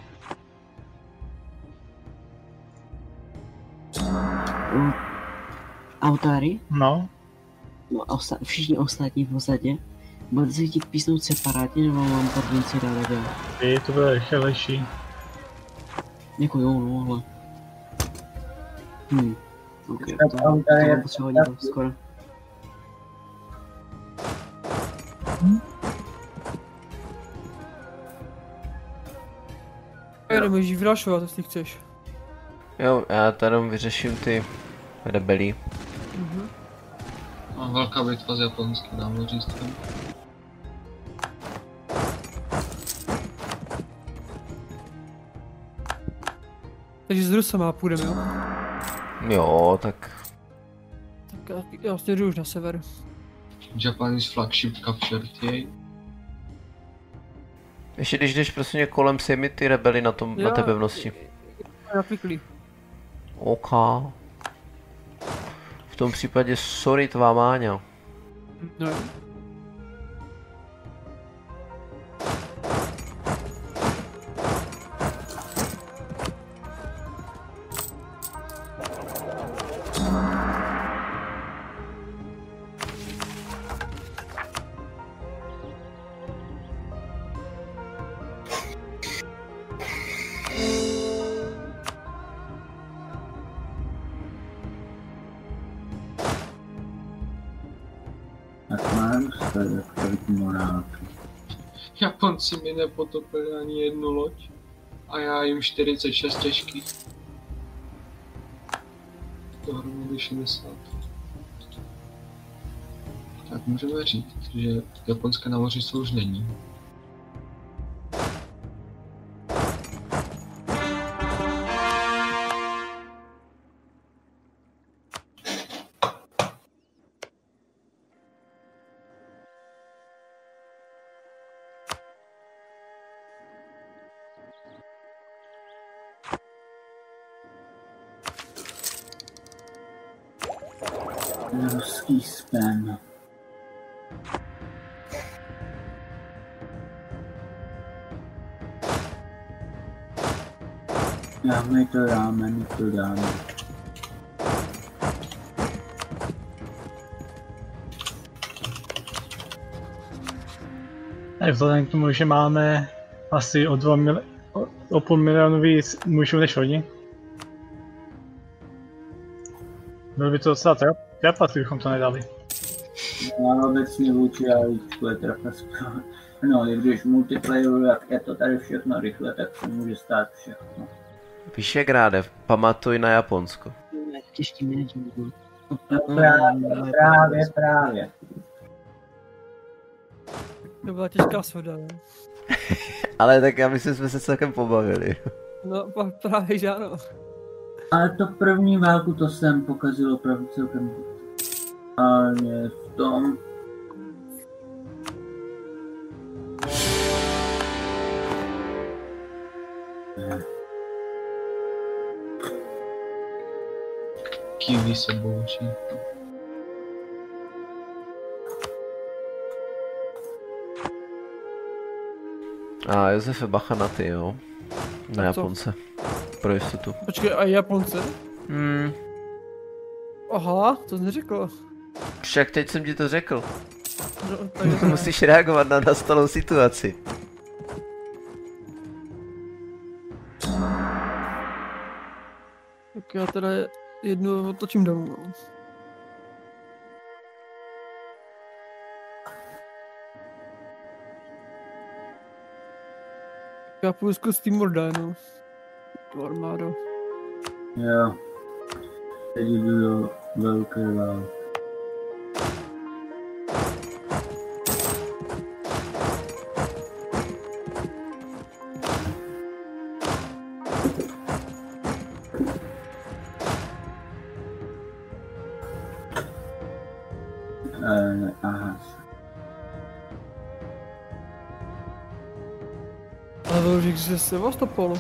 Mm. Autáry? No. No a osta- všichni ostatní v podstatě. Budete se chtít písnout separátně nebo mám podmínci dát takhle? Ty, to bude rychlejší. Jako jo, no, ale... Hm. Ok, to, to mám je potřeba dělat skoro. Jde, můžeš vyrašovat, jestli chceš. Jo, já tady jenom vyřeším ty rebelí. Mhm. A velká bitva s japonským námořnictvem. Takže s Rusama půjdeme, jo? Jo, tak Tak já, já směřuju už na sever. Japanese flagship captured jej. ještě když jdeš prostě kolem sejmi ty rebely na, tom, na Jo, té pevnosti. Napiklý. OK. V tom případě sorry tvá máňa. No nepotopili ani jednu loď. A já jim 46 těžkých. Dohromady 60. Tak můžeme říct, že japonské námořnictvo už není. Spam. Já my to dáme, my to dáme. Tak vzhledem k tomu, že máme asi o, 2 mil, o, o půl milionu víc mužů než oni. Byl by to docela trap, trapat, kdybychom to nedali. No a obecně vůči je trocha správně. No, i když multiplayeru, jak je to tady všechno rychle, tak se může stát všechno. Vyšegráde, pamatuj na Japonsko. Těžký management. no. Právě, právě, právě. To byla těžká shoda, no. Ale tak já myslím, že jsme se celkem pobavili. No, právě že ano. Ale to první válku to jsem pokazil opravdu celkem brutálně v tom. Kiwi se bouří. A Josefe bacha na ty, jo. Na Na co? Japonce. Pro jistotu. Počkej, a Japonce? Hmm, Aha, to jsi neřekl. však teď jsem ti to řekl. No, takže to Musíš reagovat na nastalou situaci. Tak já teda jednu otočím domů, no. Tak Já půjdu zkus Timurda, no. Tu armádu. Jo. Teď jdu do velké války. Eh, vyložíš ze Sevastopolu.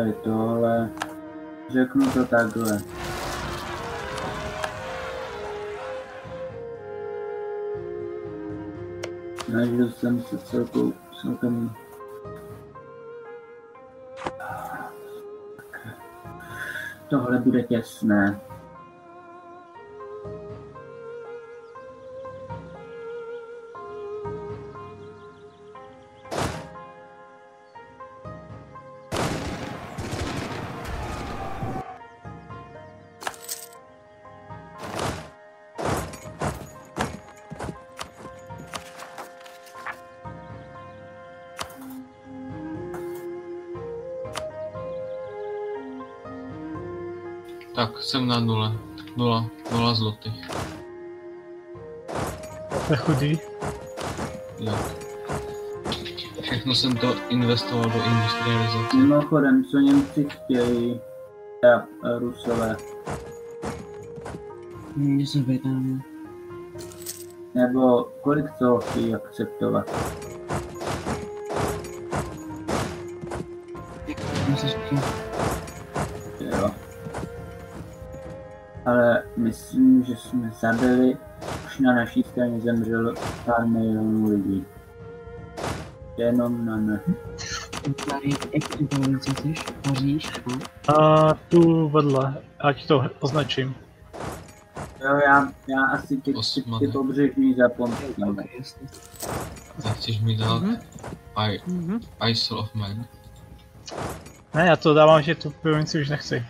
tady tohle. Řeknu to takhle. Snažil jsem se celkou celkem Tohle bude těsné. Investoval do industrializace. Mimochodem, co Němci chtějí, a a Rusové, Něco Británie. nebo kolik toho chtějí akceptovat? Jo. Ale myslím, že jsme zabili, už na naší straně zemřelo pár milionů lidí. Jenom na ne. A tu vedle, ať to označím. Jo, já, já asi ty, ty, pobřežní. Tak chceš mi dát Mhm. I, Mhm. Isle of Man. Ne, já to dávám, že tu provinci už nechci.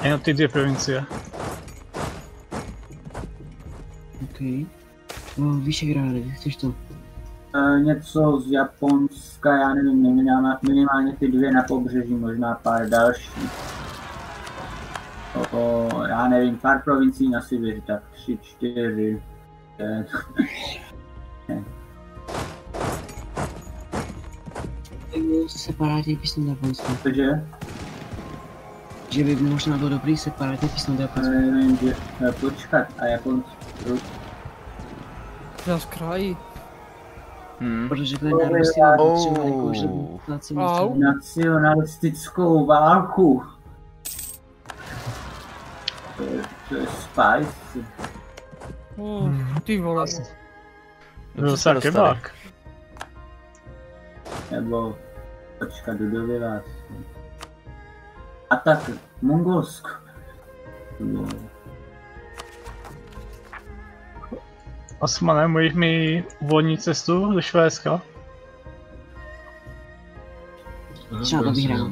Jo. Jenom ty dvě provincie. OK. No, Vyšegrády, chceš to? E, něco z Japonska, já nevím, minimálně, minimálně ty dvě na pobřeží, možná pár dalších. O, o, já nevím, pár provincií na Sibiři, tak tři, čtyři. pět. Separátně písně do Japonska. Takže, Že by možná bylo dobrý separátně písně do e, Japonska. nevím, že, počkat, a Japonsko, Nás krají. Hmm. Protože to je na ale Oh. jako, nacionalistickou válku. To je, to je spicy. Oh, ty vole. Byl jsem kebák. Nebo počkat, Dudovi vás. A tak, Mongolsko. No, Osmane, můžeš mi uvolnit cestu do Švédska? Třeba to vyhrál.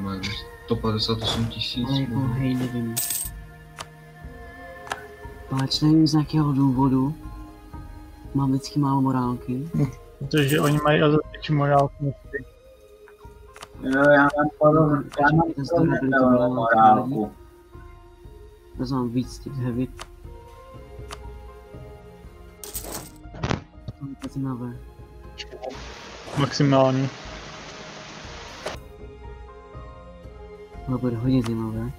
158 tisíc. Ale jako, hej, nevím. Páč, nevím z jakého důvodu. Mám vždycky málo morálky. Protože oni mají o větší morálku než ty. Jo, já mám podobnou, já mám podobnou morálku. To mám víc těch heavy. To je zajímavé. Maximální. To bude hodně zajímavé.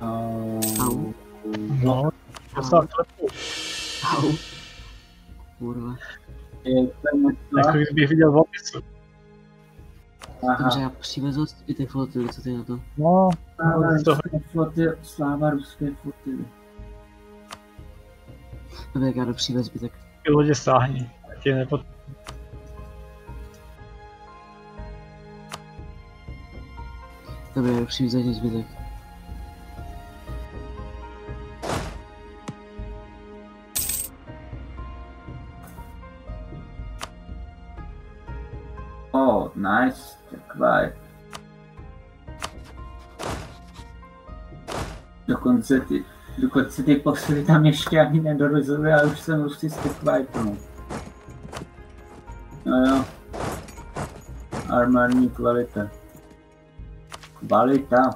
Au. No, dostal klepu. Au. Kurva. Jako kdybych viděl v opisu. Aha. Dobře, já přivezu zbytek flotily, co ty na to? No, ruské flotily, sláva ruské flotily. Dobře, jak já jdu přivez zbytek. ty lodě stáhni. Ať je nepod... Dobře, já jdu přivez zbytek. Oh, nice, takové. Dokonce ty, dokonce ty posily tam ještě ani nedorazily a už jsem už si stekvajpnul. No jo. Armární kvalita. Kvalita.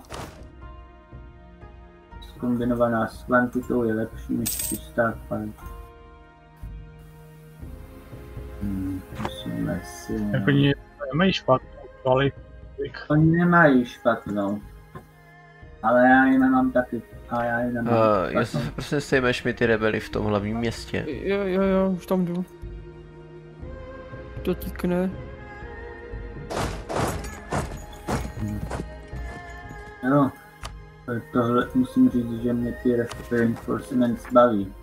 Zkombinovaná s kvantitou je lepší než čistá kvalita. Hmm, musíme si... Jako oni nemají špatnou kvalitu. Oni nemají špatnou. Ale já ji nemám taky. A já ji nemám Uh, jestli prostě sejmeš mi ty rebely v tom hlavním městě. Jo, jo, jo, už tam jdu. To tíkne. Jo, tohle musím říct, že mě ty reinforcements baví.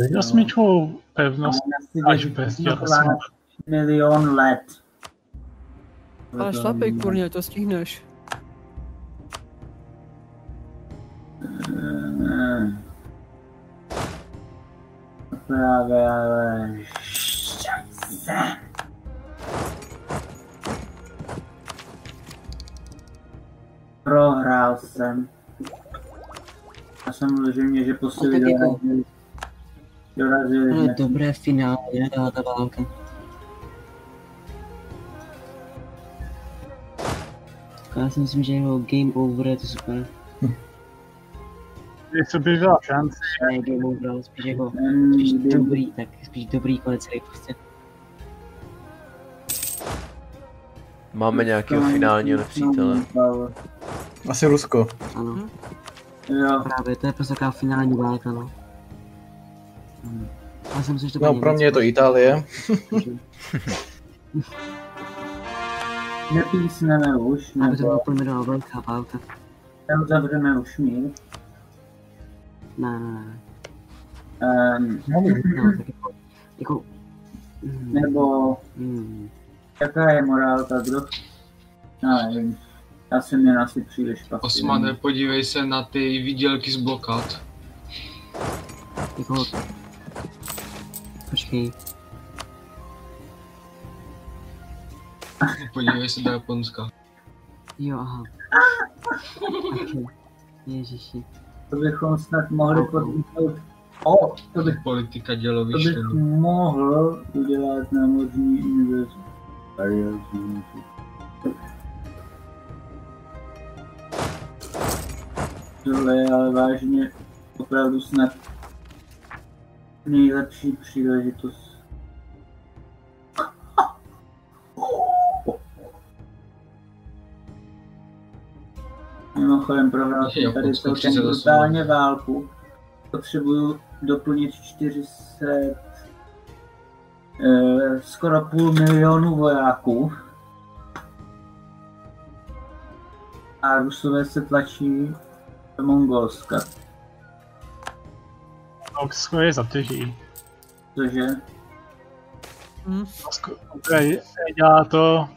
Viděl jsi Míčovou pevnost až bez. Milion let. Ale šlapej, kurně, to stihneš. Eh, Právě, ale... Šťastně. Prohrál jsem. A samozřejmě, že posily dorazili. Hned. dobré finále, byla ta válka. Já si myslím, že jeho game over je to super. Jestli by byla šance, Ne game over, ale spíš jako spíš dobrý, tak spíš dobrý konec hry prostě. Máme nějakého finálního nepřítele. Asi Rusko. Ano. Jo. Právě, to je prostě taková finální válka, no. Hmm. Já jsem si, že to No, pro mě je to Itálie. Nepísneme už, Aby to nebo byla pojmenovala velká válka. neuzavřeme už mír. Ne, ne, ne. Um, No, jako, jako mm, nebo mm, jaká je morálka, kdo? No, nevím. Já jsem měl asi příliš špatný. Osmane, podívej se na ty výdělky z blokád. jako... Počkej, Podívej se do Japonska. jo, aha. Okay. Ježiši. To bychom snad mohli podniknout. O, to bych, Politika to dělových bych členů. mohl udělat námořní univerzitu. Tohle je ale vážně opravdu snad nejlepší příležitost. Mimochodem prohrál jsem tady celkem 38. brutálně válku. Potřebuju doplnit 400, eh, skoro půl milionu vojáků. A Rusové se tlačí do Mongolska, Rusko je zatěží. cože Ukraj- dělá to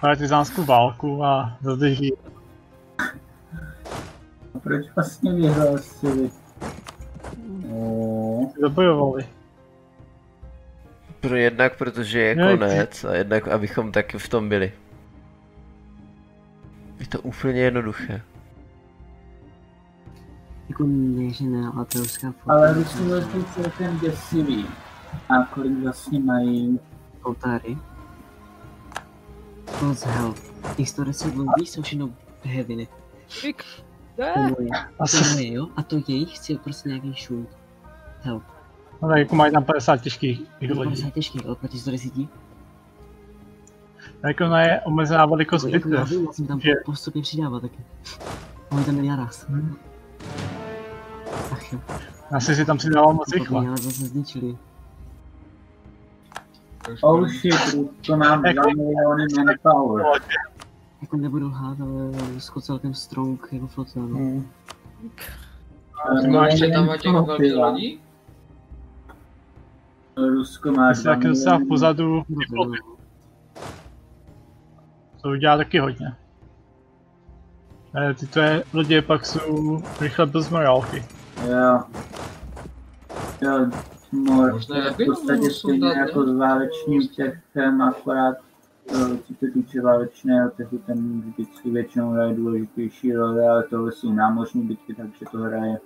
partizánskou válku a zadrží. a proč vlastně vyhlásili? No, Zabojovali. Pro jednak, protože je No, konec a jednak, abychom taky v tom byli. Je to úplně jednoduché. Jako ne, že ne, ale to je ruská ale Rusové jsou celkem děsiví. A kolik vlastně mají? Poltáry. God's hell. Historici dlouhý jsou všechno heaviny. Fik. To Ne. moje. To moje, jo? A to jejich chci prostě nějaký shoot. Help. No tak jako mají tam 50 těžkých Je to lodí. 50 těžký, ale proti 110. Tak jako ona je omezená velikost Jako, jako já bitev. vím, já jsem tam že- postupně přidává taky. Oni tam měli naraz. Ach Já si si tam přidával moc rychle. Ale zase zničili. Oh shit, to mám 2 miliony manpower. Jako nebudu lhát, ale Rusko celkem strong jako flota, no. Hmm. Ale Máš nevím, tam těch velkých lodí? Rusko má Jestli 2 taky docela pozadu No ty to. To udělá taky hodně. Eh, Tyto lodě pak jsou rychle bez morálky. Jo. Jo, mor, Možná to je jak v podstatě stejně jako s válečným techem, akorát eh, co se týče válečného techu, ten vždycky většinou hraje důležitější roli, ale tohle jsou námořní bitky, takže to hraje.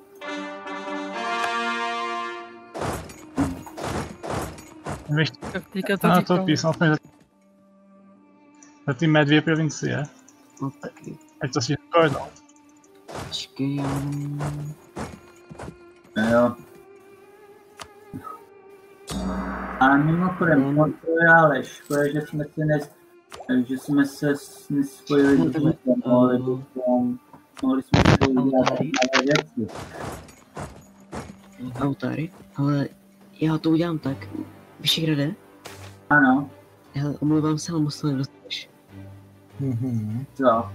Víš, Tak teďka to na to říkám. písmo jsme za, ty mé dvě provincie. No taky. Ať to si koordinovat. Počkej, já... Jo. A mimochodem, Montreale, škoda, že jsme si nes... Takže jsme se nespojili No, s eh, bychom mohli jsme spolu dělat Autáry. malé věci. Autáry, ale já to udělám tak. Vyšegrade, Ano, hele, omlouvám se, ale musel nedostaneš. Mhm. co?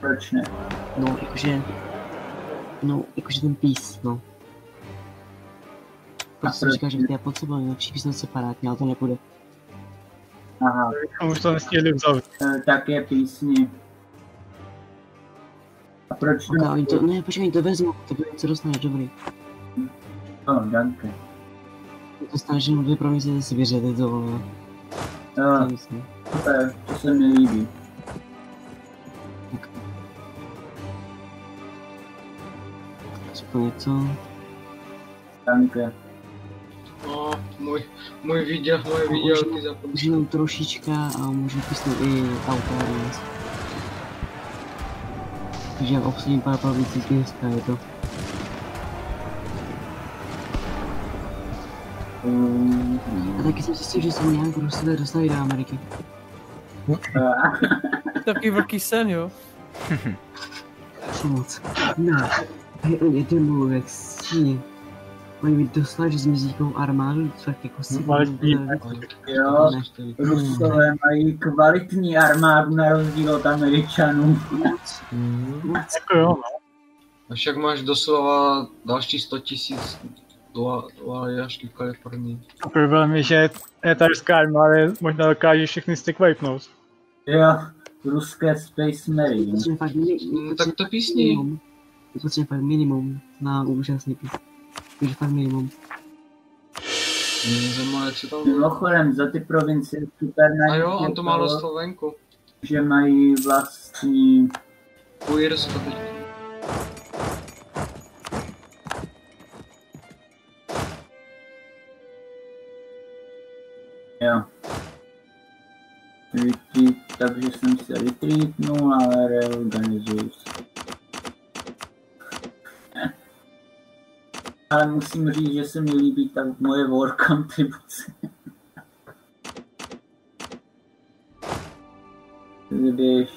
Proč ne? No, jakože... No, jakože ten pís, no. Prostě jsem říkal, že já potřebuji lepší písně separátně, ale to nepůjde. Aha, už to nestihli uzavřít. eh, tak je písni. A proč Ok, ne? oni to, ne, počkej, oni to vezmu, to bude něco dostane, dobrý. Oh, danke. To snažím dvě promiňte si vyřadit to, ale... To super, to se mi líbí. Aspoň něco. Danke. No, můj, můj video, moje video, ty zapomněl. Jenom trošička a můžu písnout i autáry. Takže já obsadím pár provincií dneska, je to. Mm, A taky jsem zjistil, že jsem nějak Rusové dostali do Ameriky. Taky velký sen, jo. Moc. No, je to mluv, jak stíně. Oni mi doslali, že jsme zíkou armádu, co tak jako si... Kvalitní. Jo, Rusové mají kvalitní armádu na rozdíl od Američanů. Jako jo, no. A však máš doslova další 100 tisíc dolarů v Kalifornii. Problém je, že je ta ruská armáda možná dokáže všechny stick wipenout. Jo, ruské Space Marine. Potřebujeme fakt mi- No, tak to písni. minimum. Potřebujeme fakt minimum na úžasný pís. Takže fakt minimum. Tam... Mimochodem, za ty provincie super na A jo, on to má to, dost venku. že mají vlastní U Irska teď. Jo. Retreat, takže jsem se retreatnul, ale reorganizuju se. Ale musím říct, že se mi líbí tak moje war contribuce. Když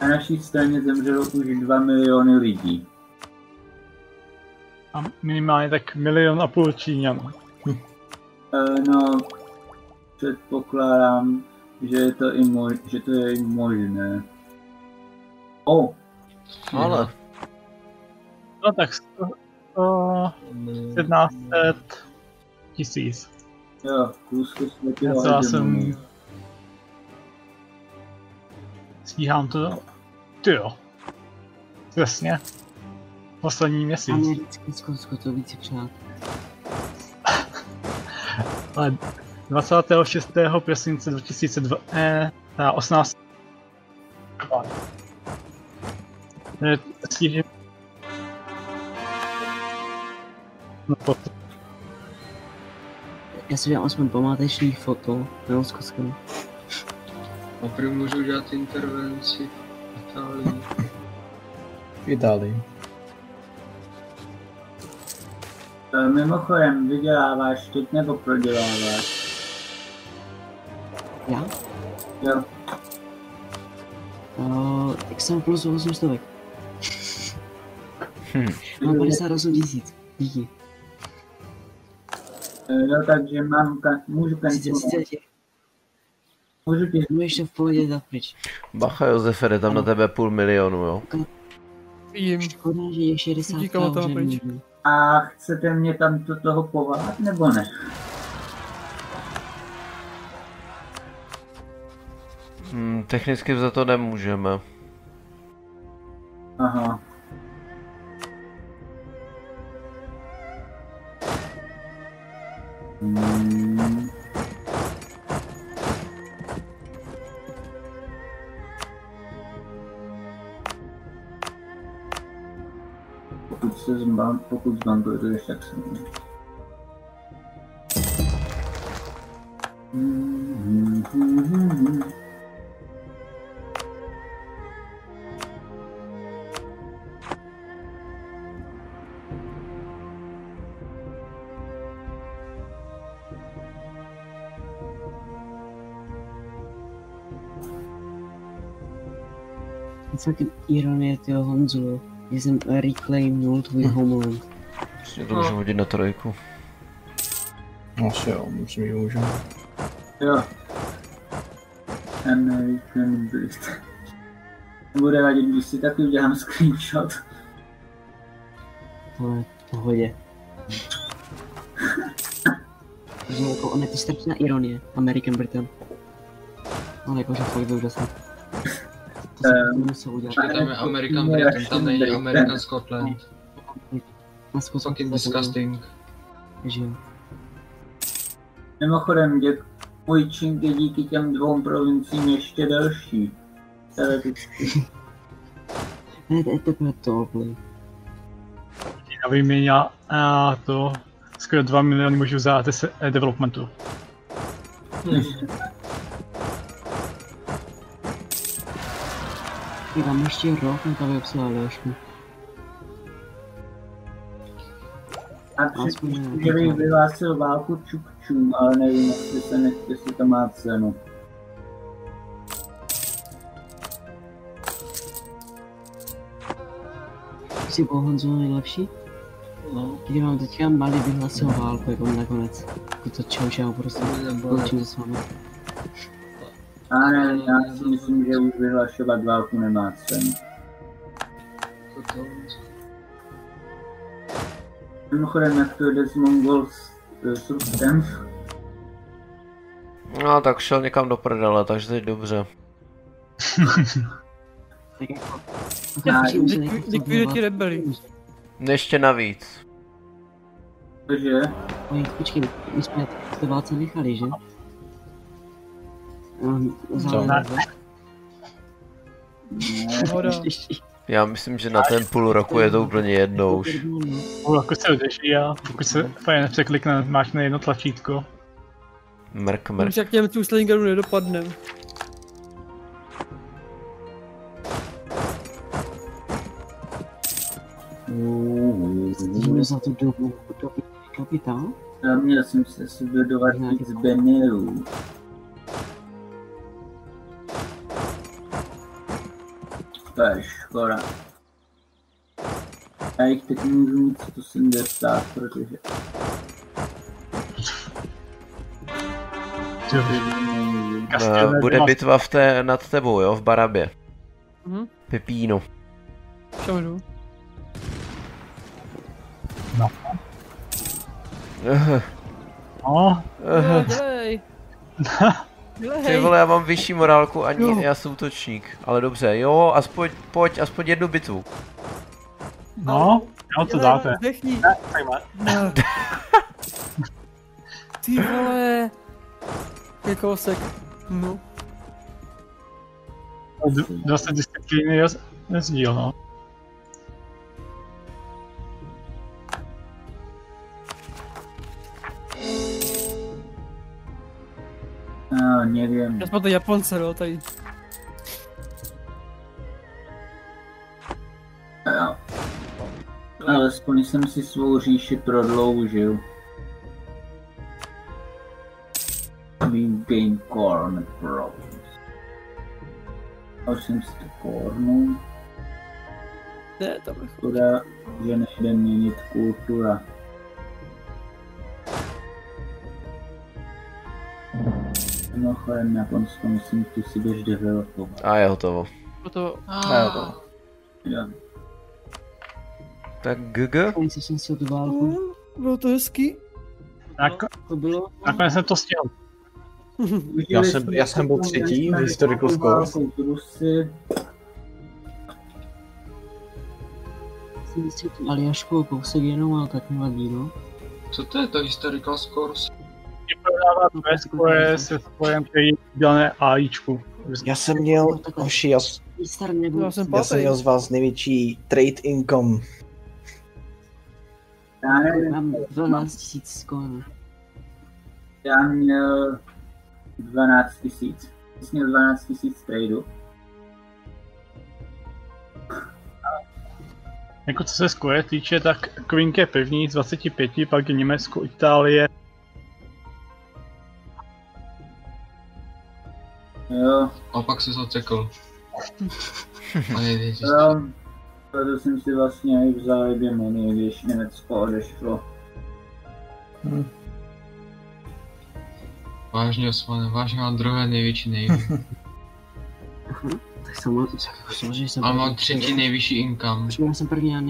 na naší straně zemřelo už 2 miliony lidí. A minimálně tak milion a půl Číňanů. Eh, No, předpokládám, že je to i mo- že to je i možné. Oh, Ale No tak 100, 1700 tisíc. jo, kůzku světila. Já já jsem... Stíhám to. Ty jo. Přesně. Poslední měsíc. Americké Skotsko to víc přát. Ale 26. prosince 2002, eh, teda 18. Eh, Stížím. No, Já si dám aspoň památečný foto na Skotsku. A prý můžu dělat intervenci v Itálii. V Itálii. Eh, Mimochodem, vyděláváš teď nebo proděláváš? Já? Jo, Uh, tak jsem plus 800. Hm. Mám 58 tisíc. Díky. jo takže mám, ka- můžu sice, Můžu ti můžu ještě v pohodě dát pryč. bacha Josefe, jde tam na tebe půl milionu, jo. Vidím. Škoda, že je 60 Díky, mám to už je pryč. možný. A chcete mě tam do toho povolat, nebo ne? Hm, technicky za to nemůžeme. Aha. Hmm. Pokud se zban, pokud zbankrotuješ, tak se. Celkem ironie tyho Honzu, že jsem reclaimnul tvůj homeland. Prostě to můžu hodit na trojku. No asi jo, musím ji můžu. Jo. American Beast. Bude vadit, když si taky udělám screenshot. To je v pohodě. Takže jako on je to strašná ironie, American Britain. Ale jakože fakt byl dost. To udělat. Tam je American Britain, tam není American Scotland. Fucking to disgusting. Jo. Mimochodem, děk, můj čink je díky těm dvou provinciím ještě delší. Teoreticky. Ne, to je teprve tohle. Na výměně a to skoro 2 miliony můžu za developmentu. Tam ještě rok na to vypsala další. A před vyhlásil válku čukčům, ale nevím, jestli, se ne, jestli to má cenu. Jsi byl Honzo nejlepší? No. Když mám teďka malý vyhlasil válku, jako nakonec. Jako to čau čau, prostě končím s vámi. A ne, já si myslím, že už vyhlašovat válku nemá cenu. Mimochodem, jak to jde s Mongol s, s Rusem? No tak šel někam do prdele, takže teď dobře. To Likviduje ti rebely. Ještě navíc. Cože? Počkej, my jsme té válce nechali, že? Já myslím, že na ten půl roku je to úplně jedno už. Půl roku se odeží a pokud se úplně nepřeklikne, máš na jedno tlačítko. Mrk, mrk. Už jak Němců Slingeru nedopadnem. Zdržíme za tu dobu, dobu kapitál? Já měl jsem se vybudovat víc Benelů. To je škoda. Já jich teď můžu mít 170, protože... Eh, Bude bitva v té, nad tebou, jo, v Barabě. Mhm. Pepíno. Šamru. No. Eh, No, Jo, eh. dělej. Ty vole, já mám vyšší morálku, ani Jo. já jsem útočník. Ale dobře, jo, aspoň, pojď, aspoň jednu bitvu. no, jo, to Dělej, dáte. Ne. Ne. Ty vole. Je kousek. No. 20 disciplíny je nezdíl, no. No, nevím. Já jsme to Japonce, no, tady. Jo. Alespoň jsem si svou říši prodloužil. We gain corn. A už jsem si to kornul. Ne, tam je Škoda, že nejde měnit kultura. Mimochodem Japonsko, myslím, tu si jdeš developovat. A je hotovo. to... A jo, to. Jo. Tak GG? Konce jsem si tu válku. Bylo to hezký. Nako- To bylo... nakonec jsem to stihl. Já jsem, já jsem byl třetí v historical scores. Jsem si tu Aljašku kousek jenom, ale tak nevadí, no. Co to je to historical scores? Ti prodává dvě spoje se spojem, který je udělané AIčku. Já jsem měl, hoši, já. Já jsem já jsem měl z vás největší trade income. já nevím, Mám 12 tisíc skóre. já měl 12 tisíc. Měl 12 tisíc tradu. Jako co se Square týče, tak Quink je první z 25, pak je Německo, Itálie, Jo, A pak se zacekl. A největší. Jo, Kladl jsem si vlastně i v zájebě největší Německo odešlo. Vážně Osmane, vážně mám druhé největší nejví. Tak jsem, tak samozřejmě jsem A mám třetí nejvyšší income. Počkej, já jsem první na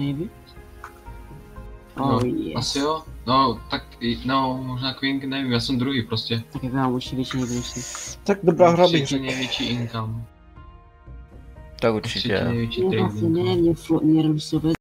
No, Oh, yes. asi jo. No, tak, no, možná Queen, nevím, já jsem druhý prostě. Tak já mám určitě větší ty. Tak dobrá hra bych řekl. největší income. Tak Třetí určitě. největší vlastně income. ne, mě, flo, mě rusové